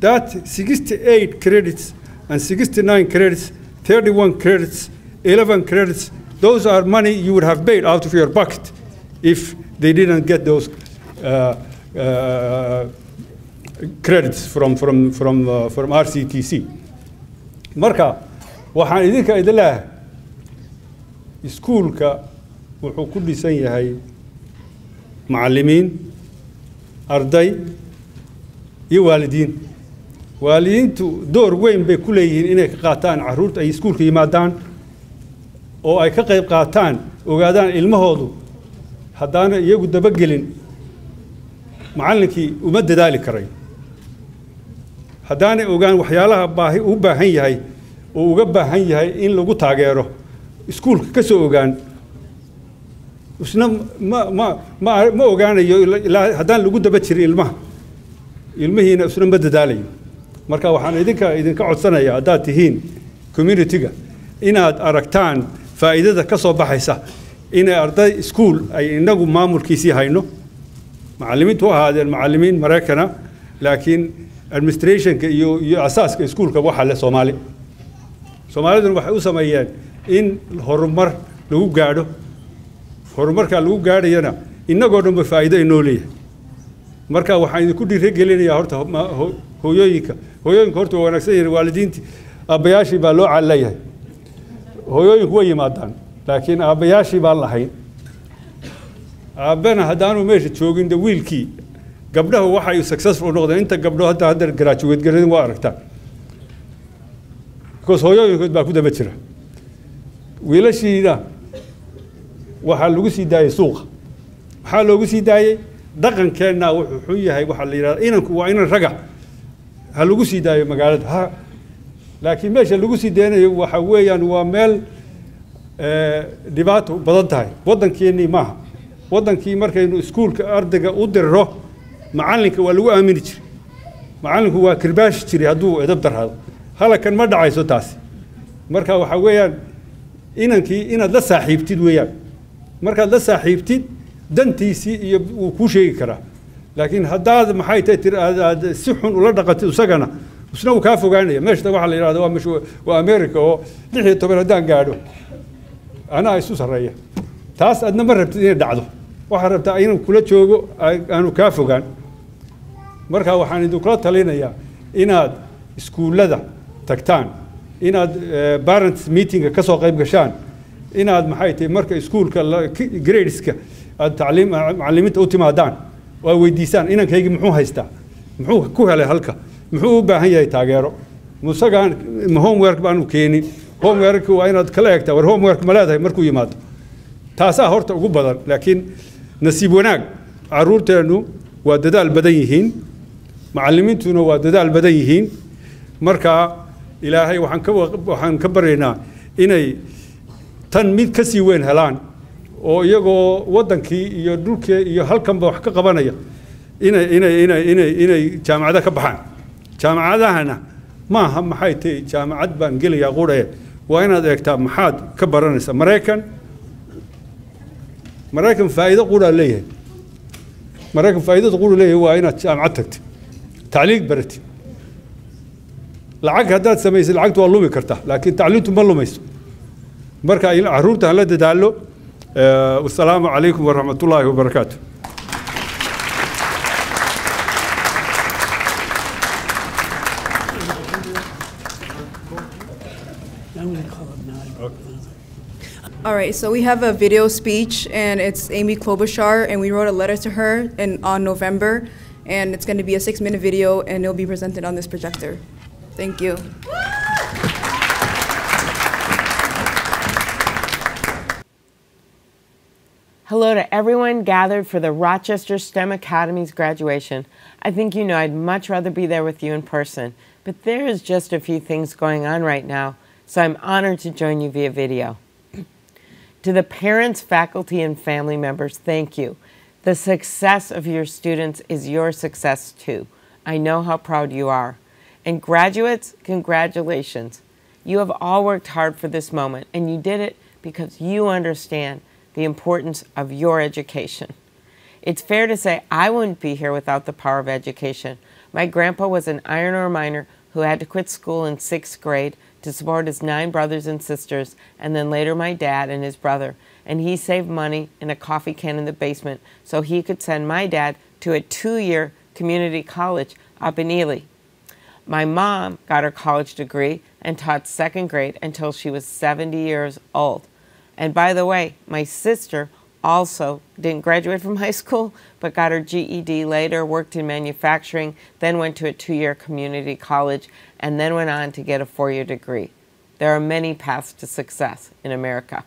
That 68 credits and 69 credits, 31 credits, 11 credits, those are money you would have paid out of your pocket if they didn't get those uh, uh, credits from, from, from, uh, from RCTC. Marka, waxaan idinka idin leeyahay iskuulka wuxuu ku dhisan yahay macallimiin arday iyo waalidiin waalidiintu door weyn bay ku leeyihiin inay ka qaataan carruurta ay iskuulka yimaadaan oo ay ka qayb qaataan ogaadaan ilmahoodu haddaana iyagu dabagelin macallinkii uma dadaali karay. Haddaanay ogaan waxyaalaha baahi u baahan yahay oo uga baahan yahay in lagu taageero iskuulka ka soo ogaan isna ma ma ma ma ogaanayo ilaa haddaan lagu daba jirin ilmaha ilmihiina isna ma dadaalayo. Marka waxaan idinka idinka codsanayaa haddaad tihiin community-ga inaad aragtaan faa'iidada ka soo baxaysa inay arday iskuul ay inagu maamulkiisii hayno. Macallimiintu u ahaadeen macallimiin maraykana laakiin administrationka iyo iyo asaaska iskuulka waxaa le soomaali. Soomaaliduna waxay u sameeyeen in horumar lagu gaadho. Horumarkaa lagu gaadhayana innagoo dhanba faa'iido inoo leeyahay marka waxaan idinku dhiirigelinayaa horta hooyooyinka hooyooyinka horta waa wanaagsan yihiin waalidiintii aabbayaashii baa loo calleeyahay hooyooyinku way yimaadaan laakiin aabbayaashii baan lahayn. Aabbana haddaanu meesha joogin de wiilkii gabdhahu waxay successful noqdeen. Inta gabdho hadda hadda graduate garadin waa aragtaan. Because hooyooyinkood baa ku daba jira. Wiilashiina waxaa lagu sii daayey suuqa. Maxaa loogu sii daayey dhaqankeenna wuxuu xun yahay. Waxaa la yidhahda inanku waa inan raga. Ha lagu sii daayo magaalada laakiin meesha lagu sii daynayo waxa weeyaan waa meel eh, dhibaato badan tahay. Waddankeennii maaha. Waddankii markaynu iskuulka ardayga u dirro macallinka waa lagu aamini jiray. Macallinku waa kirbaashi jiray hadduu edab darhado halakan ma dhacayso taasi. Marka waxa weeyaan inankii inaad la saaxiibtid weeyaan. Markaad la saaxiibtid dantiisii iyo wuu kuu sheegi karaa. Laakiin haddaad maxay tahay tir aad si xun ula dhaqatid isagana isna uu kaa fogaanaya meeshta waxaa la yidhahda waa mesh waa america oo lix iyo toban haddaan gaadho. Anaa isu sarreeya. Taas adna ma rabtid inay dhacdo. Waxaad rabtaa inuu kula joogo aa- aanu kaa fogaan. Marka waxaan idinkula talinayaa inaad iskuullada tagtaan inaad eh, parents meetinga ka soo qayb gashaan inaad maxay tahay marka iskuulka gradeska aad tacliim macallimiinta u timaadaan oo aad weydiisaan inankaygi muxuu haystaa muxuu ku helay halka muxuu u baahan yahay taageero? Musagaan homework baanu keenin. Homework waa inaad kala eegtaa war homework ma leedahay markuu yimaado taasaa horta ugu badan laakiin nasiib wanaag caruurteennu waa dadaal badan yihiin macallimiintuna waa dadaal badan yihiin. Marka ilaahay waxaan ka wa- waxaan ka baryaynaa inay tan mid ka sii weyn helaan oo iyagoo waddankii iyo dhulkii iyo halkanba wax ka qabanaya inay inay inay inay inay jaamacada ka baxaan jaamacadahana. Maaha maxay tahay jaamacad baan gelayaa qudhe waa inaad eegtaa maxaad ka baranaysaa? Maraykan? Maraykan faa'iido quraa leeyahay. Maraykan faa'iidada qura leeyahay waa inaad jaamacad tagtid tacliig baratid. Lacag haddaad samaysid lacagtu waa lumi kartaa laakiin tacliintu ma lumayso. Marka in carruurta hala dadaalo wasalaamu calaykum waraxmatullaahi wabarakaatu All right, so we have a video speech, and it's Amy Klobuchar, and we wrote a letter to her in, on November, and it's going to be a six-minute video, and it'll be presented on this projector. Thank you. Hello to everyone gathered for the Rochester STEM Academy's graduation. I think you know I'd much rather be there with you in person, but there is just a few things going on right now, so I'm honored to join you via video. To the parents, faculty, and family members, thank you. The success of your students is your success too. I know how proud you are. And graduates, congratulations. You have all worked hard for this moment, and you did it because you understand the importance of your education. It's fair to say I wouldn't be here without the power of education. My grandpa was an iron ore miner who had to quit school in sixth grade to support his nine brothers and sisters, and then later my dad and his brother. And he saved money in a coffee can in the basement so he could send my dad to a two year community college up in Ely. My mom got her college degree and taught second grade until she was 70 years old. And by the way, my sister also didn't graduate from high school, but got her GED later, worked in manufacturing, then went to a two year community college, and then went on to get a four year degree. There are many paths to success in America.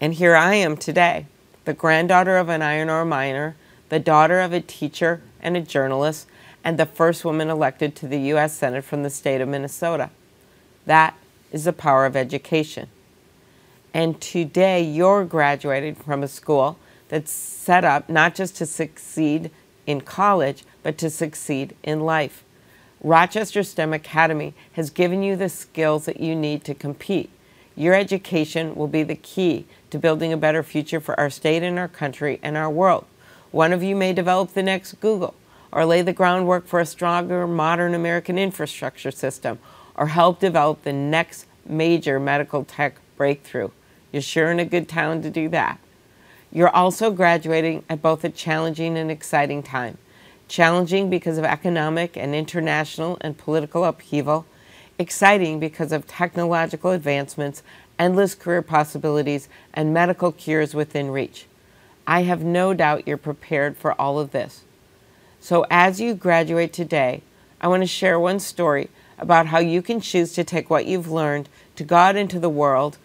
And here I am today, the granddaughter of an iron ore miner, the daughter of a teacher and a journalist, and the first woman elected to the U.S. Senate from the state of Minnesota. That is the power of education. And today you're graduating from a school that's set up not just to succeed in college, but to succeed in life. Rochester STEM Academy has given you the skills that you need to compete. Your education will be the key to building a better future for our state and our country and our world. One of you may develop the next Google, or lay the groundwork for a stronger, modern American infrastructure system, or help develop the next major medical tech breakthrough. You're sure in a good town to do that. You're also graduating at both a challenging and exciting time. Challenging because of economic and international and political upheaval, exciting because of technological advancements, endless career possibilities, and medical cures within reach. I have no doubt you're prepared for all of this. So as you graduate today, I want to share one story about how you can choose to take what you've learned to go out into the world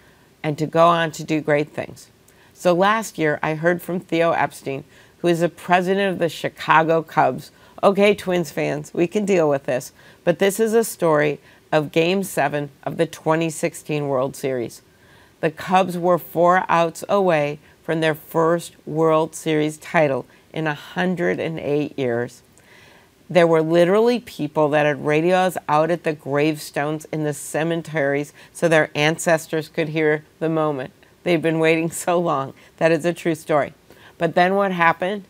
and to go on to do great things. So last year, I heard from Theo Epstein, who is the president of the Chicago Cubs. Okay, Twins fans, we can deal with this, but this is a story of Game 7 of the 2016 World Series. The Cubs were four outs away from their first World Series title in 108 years. There were literally people that had radios out at the gravestones in the cemeteries so their ancestors could hear the moment. They'd been waiting <laughs> so long. That is a true story. But then what happened?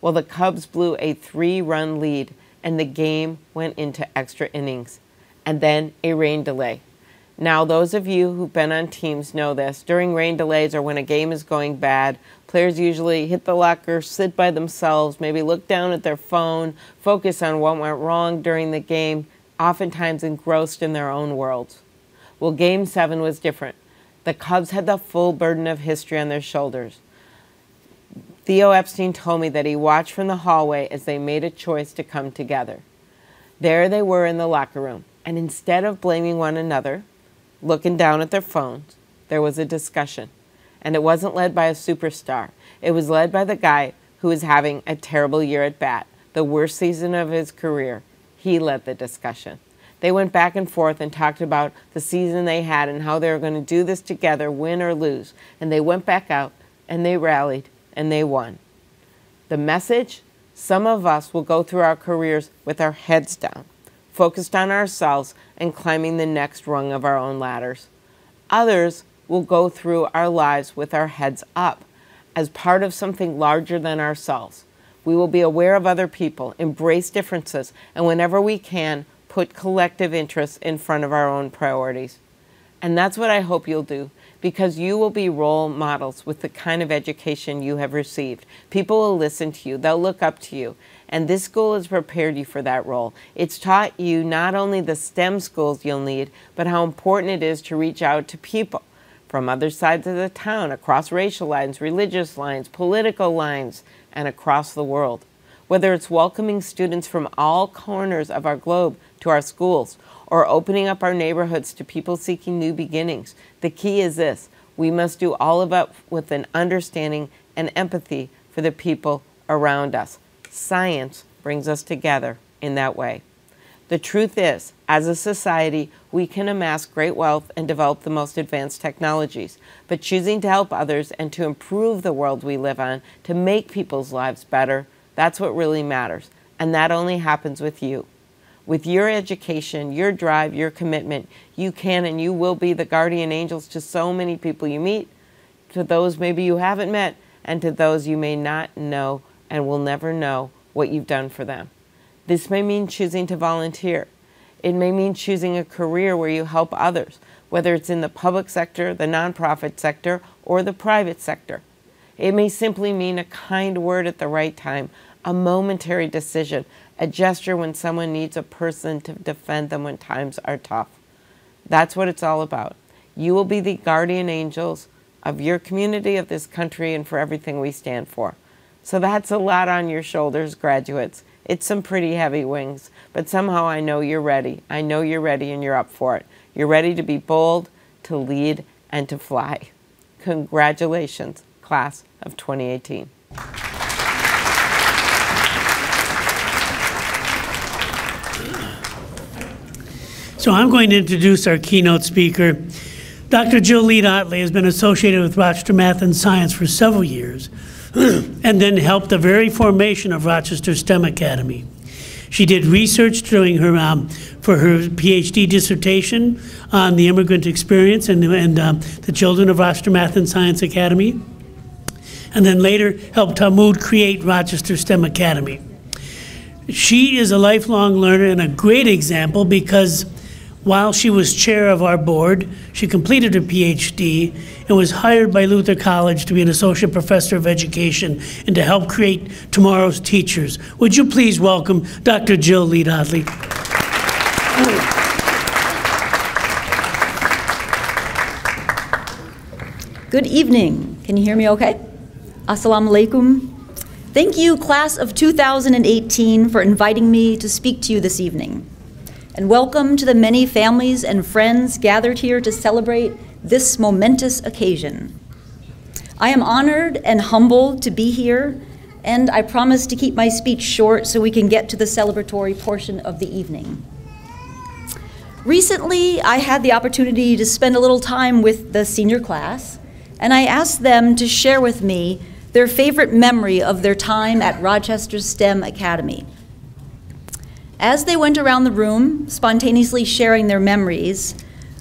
Well, the Cubs blew a three run lead and the game went into extra innings and then a rain delay. Now, those of you who've been on teams know this. During rain delays or when a game is going bad, players usually hit the locker, sit by themselves, maybe look down at their phone, focus on what went wrong during the game, oftentimes engrossed in their own worlds. Well, Game 7 was different. The Cubs had the full burden of history on their shoulders. Theo Epstein told me that he watched from the hallway as they made a choice to come together. There they were in the locker room, and instead of blaming one another, looking down at their phones, there was a discussion. And it wasn't led by a superstar. It was led by the guy who was having a terrible year at bat, the worst season of his career. He led the discussion. They went back and forth and talked about the season they had and how they were going to do this together, win or lose. And they went back out and they rallied and they won. The message some of us will go through our careers with our heads down, focused on ourselves and climbing the next rung of our own ladders. Others will go through our lives with our heads up as part of something larger than ourselves. We will be aware of other people, embrace differences, and whenever we can, put collective interests in front of our own priorities. And that's what I hope you'll do because you will be role models with the kind of education you have received. People will listen to you, they'll look up to you. And this school has prepared you for that role. It's taught you not only the STEM skills you'll need, but how important it is to reach out to people from other sides of the town, across racial lines, religious lines, political lines, and across the world. Whether it's welcoming students from all corners of our globe to our schools, or opening up our neighborhoods to people seeking new beginnings. The key is this we must do all of it with an understanding and empathy for the people around us. Science brings us together in that way. The truth is, as a society, we can amass great wealth and develop the most advanced technologies, but choosing to help others and to improve the world we live on, to make people's lives better, that's what really matters. And that only happens with you. With your education, your drive, your commitment, you can and you will be the guardian angels to so many people you meet, to those maybe you haven't met, and to those you may not know and will never know what you've done for them. This may mean choosing to volunteer. It may mean choosing a career where you help others, whether it's in the public sector, the nonprofit sector, or the private sector. It may simply mean a kind word at the right time, a momentary decision, a gesture when someone needs a person to defend them when times are tough. That's what it's all about. You will be the guardian angels of your community, of this country, and for everything we stand for. So that's a lot on your shoulders, graduates. It's some pretty heavy wings, but somehow I know you're ready. I know you're ready and you're up for it. You're ready to be bold, to lead, and to fly. Congratulations, class of 2018. So I'm going to introduce our keynote speaker. Dr. Jill Leet-Otley has been associated with Rochester Math and Science for several years <clears throat> and then helped the very formation of Rochester STEM Academy. She did research during her um, for her PhD dissertation on the immigrant experience and, and um, the children of Rochester Math and Science Academy, and then later helped Talmud create Rochester STEM Academy. She is a lifelong learner and a great example because while she was chair of our board, she completed her PhD and was hired by Luther College to be an associate professor of education and to help create tomorrow's teachers. Would you please welcome Dr. Jill Leet-Otley? Good evening. Can you hear me okay? Assalamu alaikum. Thank you, class of 2018, for inviting me to speak to you this evening. And welcome to the many families and friends gathered here to celebrate this momentous occasion. I am honored and humbled to be here, and I promise to keep my speech short so we can get to the celebratory portion of the evening. Recently, I had the opportunity to spend a little time with the senior class, and I asked them to share with me their favorite memory of their time at Rochester STEM Academy. As they went around the room, spontaneously sharing their memories,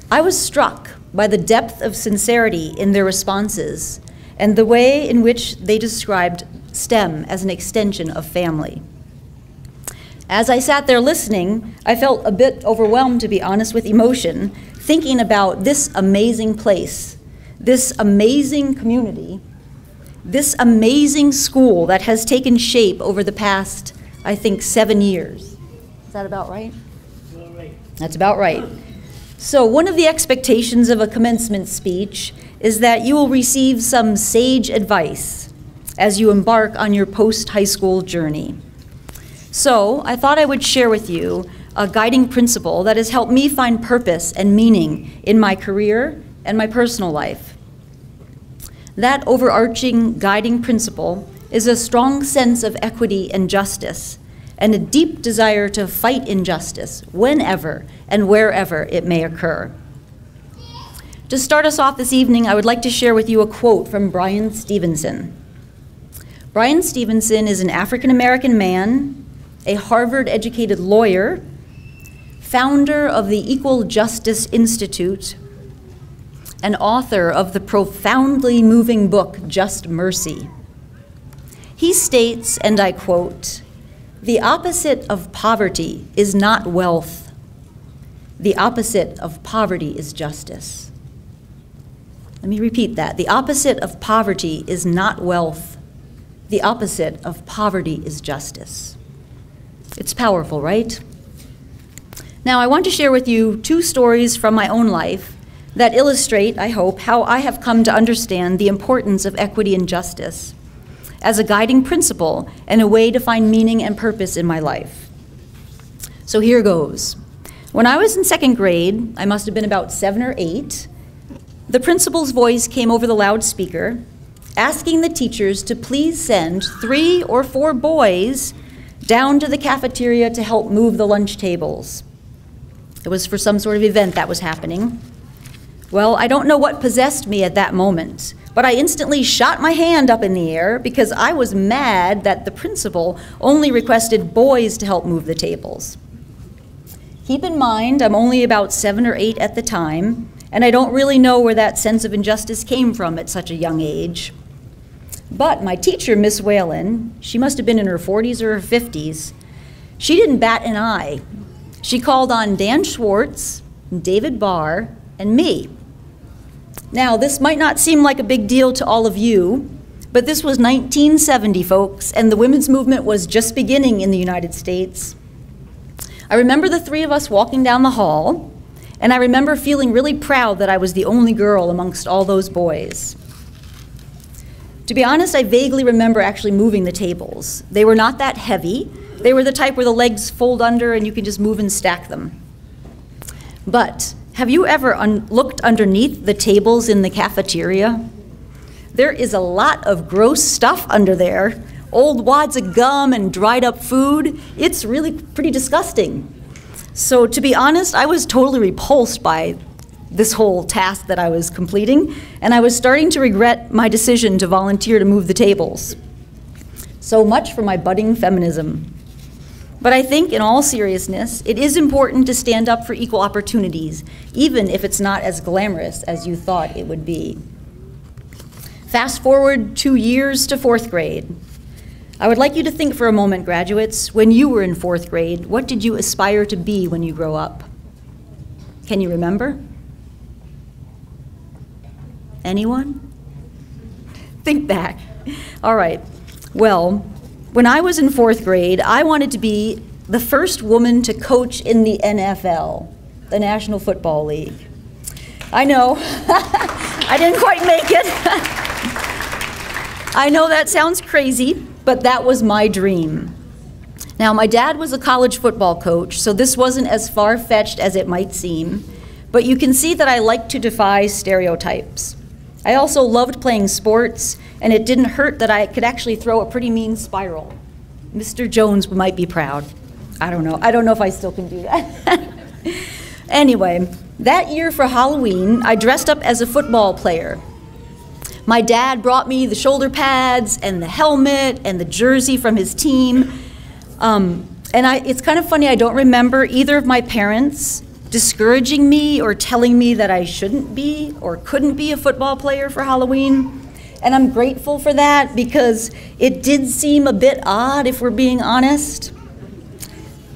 I was struck by the depth of sincerity in their responses and the way in which they described STEM as an extension of family. As I sat there listening, I felt a bit overwhelmed, to be honest, with emotion, thinking about this amazing place this amazing community, this amazing school that has taken shape over the past, I think, seven years. Is that about right? That's about right. So, one of the expectations of a commencement speech is that you will receive some sage advice as you embark on your post high school journey. So, I thought I would share with you a guiding principle that has helped me find purpose and meaning in my career and my personal life. That overarching guiding principle is a strong sense of equity and justice, and a deep desire to fight injustice whenever and wherever it may occur. To start us off this evening, I would like to share with you a quote from Bryan Stevenson. Bryan Stevenson is an African American man, a Harvard educated lawyer, founder of the Equal Justice Institute, and author of the profoundly moving book, Just Mercy. He states, and I quote, The opposite of poverty is not wealth. The opposite of poverty is justice. Let me repeat that. The opposite of poverty is not wealth. The opposite of poverty is justice. It's powerful, right? Now, I want to share with you two stories from my own life that illustrate, I hope, how I have come to understand the importance of equity and justice as a guiding principle and a way to find meaning and purpose in my life. So here goes. When I was in second grade, I must have been about seven or eight, the principal's voice came over the loudspeaker asking the teachers to please send three or four boys down to the cafeteria to help move the lunch tables. It was for some sort of event that was happening. Well, I don't know what possessed me at that moment, but I instantly shot my hand up in the air because I was mad that the principal only requested boys to help move the tables. Keep in mind, I'm only about seven or eight at the time, and I don't really know where that sense of injustice came from at such a young age. But my teacher, Miss Whalen, she must have been in her 40s or her 50s, she didn't bat an eye. She called on Dan Schwartz, David Barr, and me now, this might not seem like a big deal to all of you, but this was 1970, folks, and the women's movement was just beginning in the United States. I remember the three of us walking down the hall, and I remember feeling really proud that I was the only girl amongst all those boys. To be honest, I vaguely remember actually moving the tables. They were not that heavy. They were the type where the legs fold under and you can just move and stack them. But have you ever un looked underneath the tables in the cafeteria? There is a lot of gross stuff under there old wads of gum and dried up food. It's really pretty disgusting. So, to be honest, I was totally repulsed by this whole task that I was completing, and I was starting to regret my decision to volunteer to move the tables. So much for my budding feminism. But I think, in all seriousness, it is important to stand up for equal opportunities, even if it's not as glamorous as you thought it would be. Fast forward two years to fourth grade. I would like you to think for a moment, graduates, when you were in fourth grade, what did you aspire to be when you grow up? Can you remember? Anyone? Think back. All right. Well, when I was in fourth grade, I wanted to be the first woman to coach in the NFL, the National Football League. I know, <laughs> I didn't quite make it. <laughs> I know that sounds crazy, but that was my dream. Now, my dad was a college football coach, so this wasn't as far fetched as it might seem, but you can see that I like to defy stereotypes. I also loved playing sports, and it didn't hurt that I could actually throw a pretty mean spiral. Mr. Jones might be proud. I don't know. I don't know if I still can do that. <laughs> anyway, that year for Halloween, I dressed up as a football player my dad brought me the shoulder pads and the helmet and the jersey from his team. Um, and I, it's kind of funny, I don't remember either of my parents discouraging me or telling me that I shouldn't be or couldn't be a football player for Halloween. And I'm grateful for that because it did seem a bit odd, if we're being honest.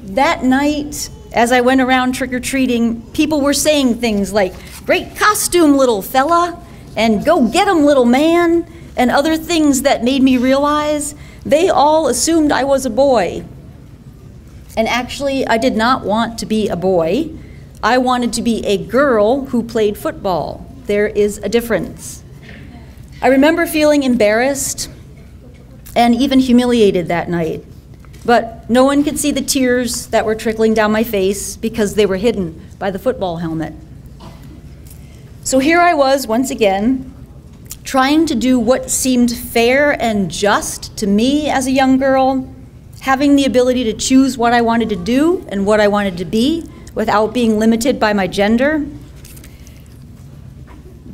That night, as I went around trick or treating, people were saying things like, Great costume, little fella and go get 'em, little man, and other things that made me realize they all assumed I was a boy. And actually, I did not want to be a boy. I wanted to be a girl who played football. There is a difference. I remember feeling embarrassed and even humiliated that night. But no one could see the tears that were trickling down my face because they were hidden by the football helmet. So here I was once again, trying to do what seemed fair and just to me as a young girl, having the ability to choose what I wanted to do and what I wanted to be without being limited by my gender.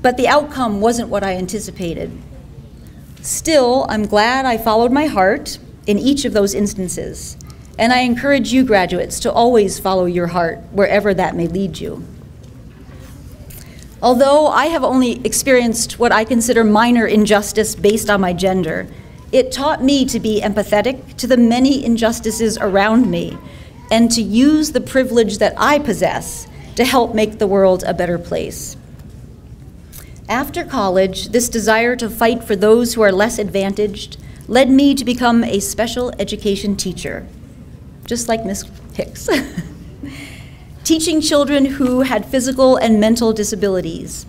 But the outcome wasn't what I anticipated. Still, I'm glad I followed my heart in each of those instances. And I encourage you, graduates, to always follow your heart wherever that may lead you. Although I have only experienced what I consider minor injustice based on my gender, it taught me to be empathetic to the many injustices around me and to use the privilege that I possess to help make the world a better place. After college, this desire to fight for those who are less advantaged led me to become a special education teacher, just like Miss Hicks. <laughs> teaching children who had physical and mental disabilities.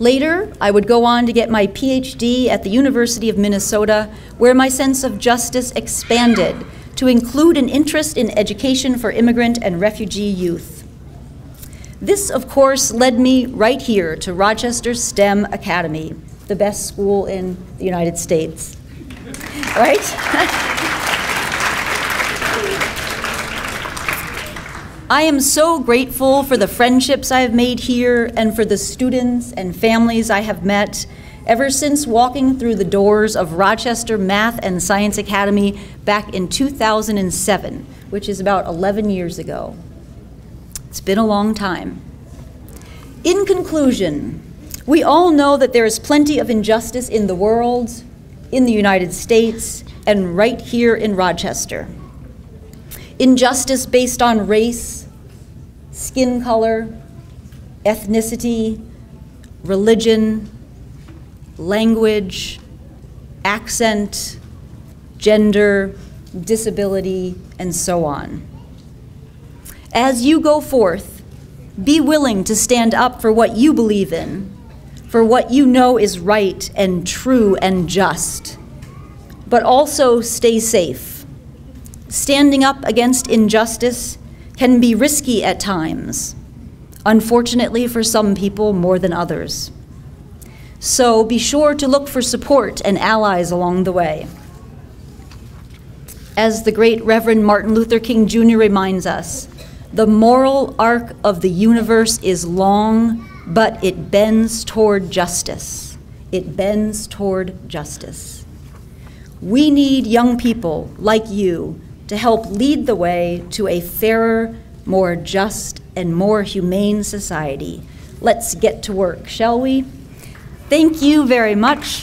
Later, I would go on to get my PhD at the University of Minnesota, where my sense of justice expanded to include an interest in education for immigrant and refugee youth. This, of course, led me right here to Rochester STEM Academy, the best school in the United States. Right? I am so grateful for the friendships I have made here and for the students and families I have met ever since walking through the doors of Rochester Math and Science Academy back in 2007, which is about 11 years ago. It's been a long time. In conclusion, we all know that there is plenty of injustice in the world, in the United States, and right here in Rochester injustice based on race, skin color, ethnicity, religion, language, accent, gender, disability, and so on. As you go forth, be willing to stand up for what you believe in, for what you know is right and true and just, but also stay safe Standing up against injustice can be risky at times, unfortunately for some people more than others. So be sure to look for support and allies along the way. As the great Reverend Martin Luther King Jr. reminds us, The moral arc of the universe is long, but it bends toward justice. It bends toward justice. We need young people like you to help lead the way to a fairer, more just, and more humane society. Let's get to work, shall we? Thank you very much.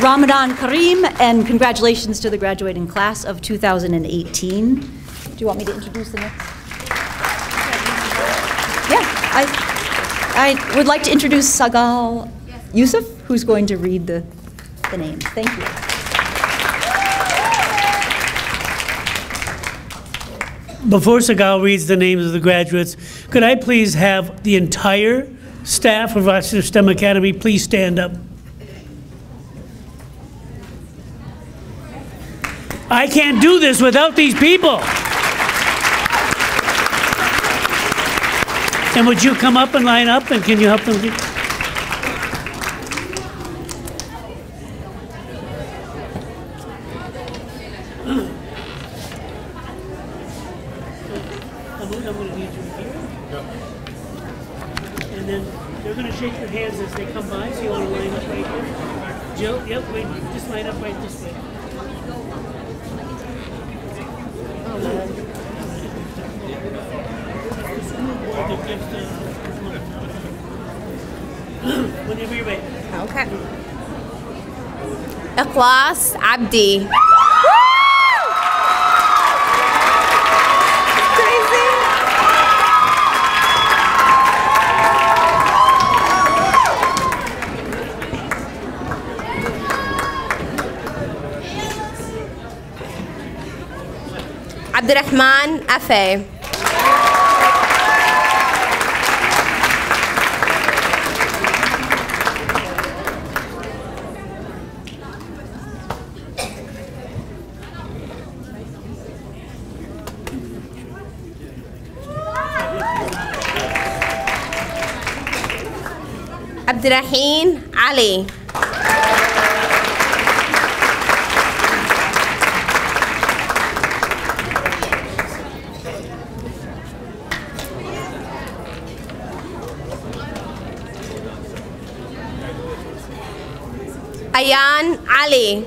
Ramadan Kareem, and congratulations to the graduating class of 2018. Do you want me to introduce the next? Yeah, I, I would like to introduce Sagal Yusuf, who's going to read the, the names. Thank you. Before Sagal reads the names of the graduates, could I please have the entire staff of Rochester STEM Academy please stand up? I can't do this without these people. And would you come up and line up and can you help them? D. عبد الرحمن أفي مستريحين عليه. أيان علي.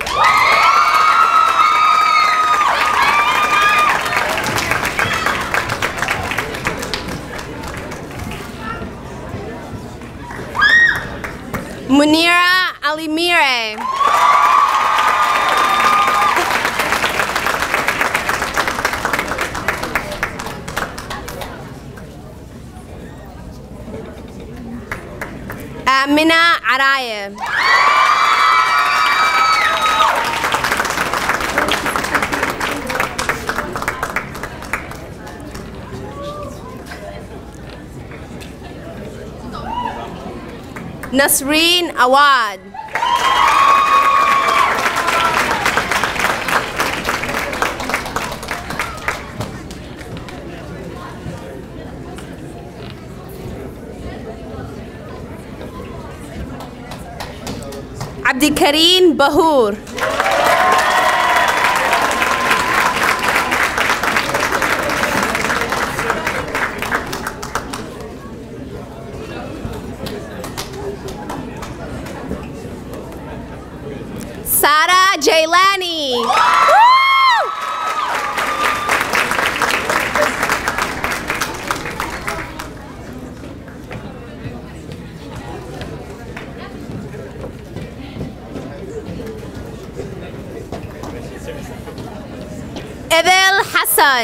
Munira Alimire. Uh, Amina Araya. نسرين أواد. عبد الكريم بهور.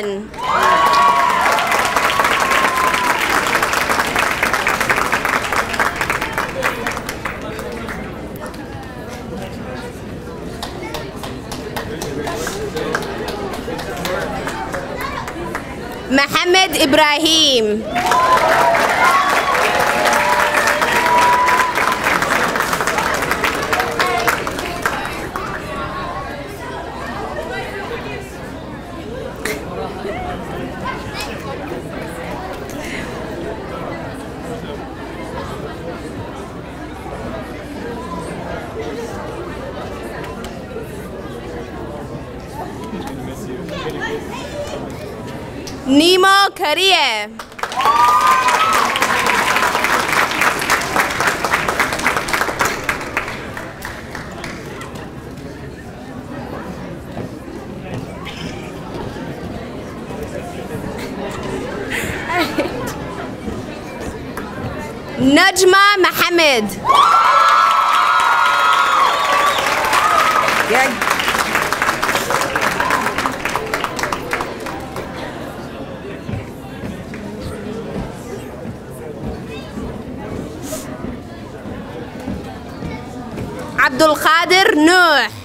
one. محمد إبراهيم نجمة محمد. عبد القادر نوح.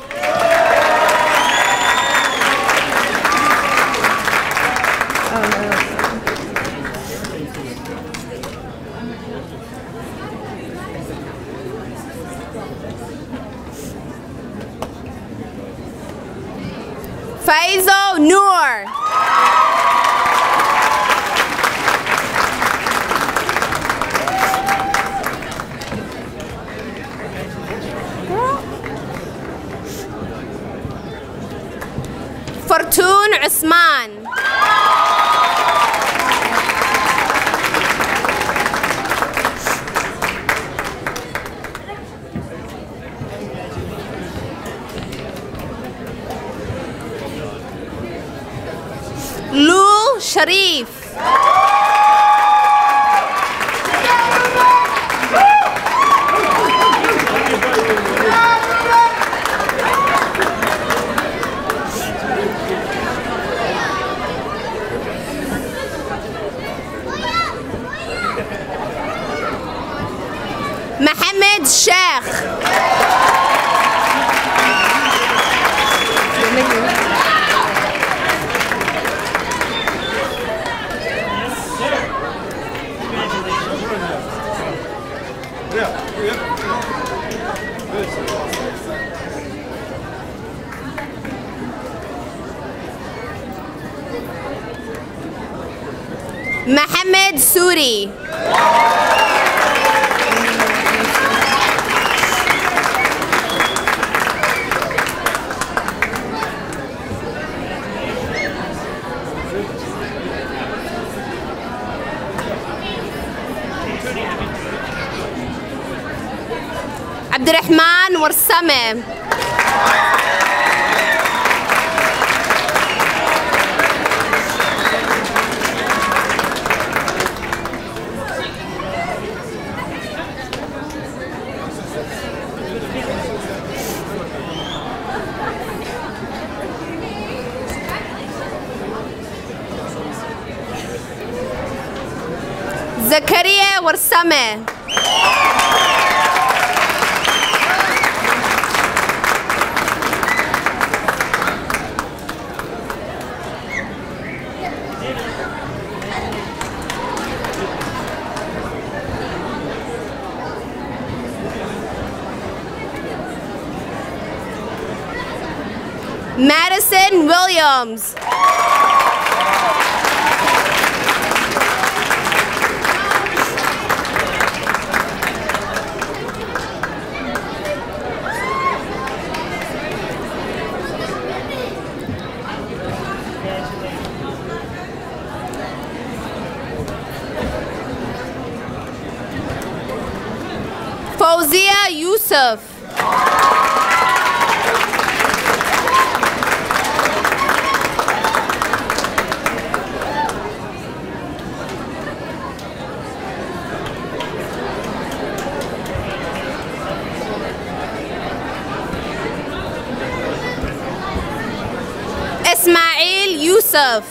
عبد الرحمن ورسمه Amen. Madison Williams. serve.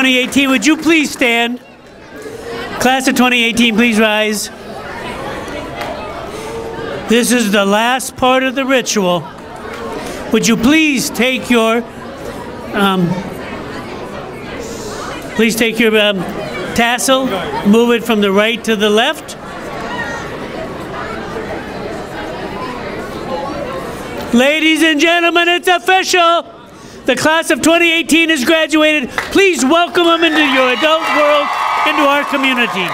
2018, would you please stand? Class of 2018, please rise. This is the last part of the ritual. Would you please take your, um, please take your um, tassel, move it from the right to the left. Ladies and gentlemen, it's official. The class of 2018 has graduated. Please welcome them into your adult world, into our community.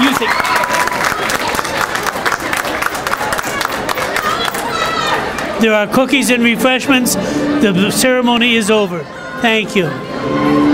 Music. There are cookies and refreshments. The ceremony is over. Thank you.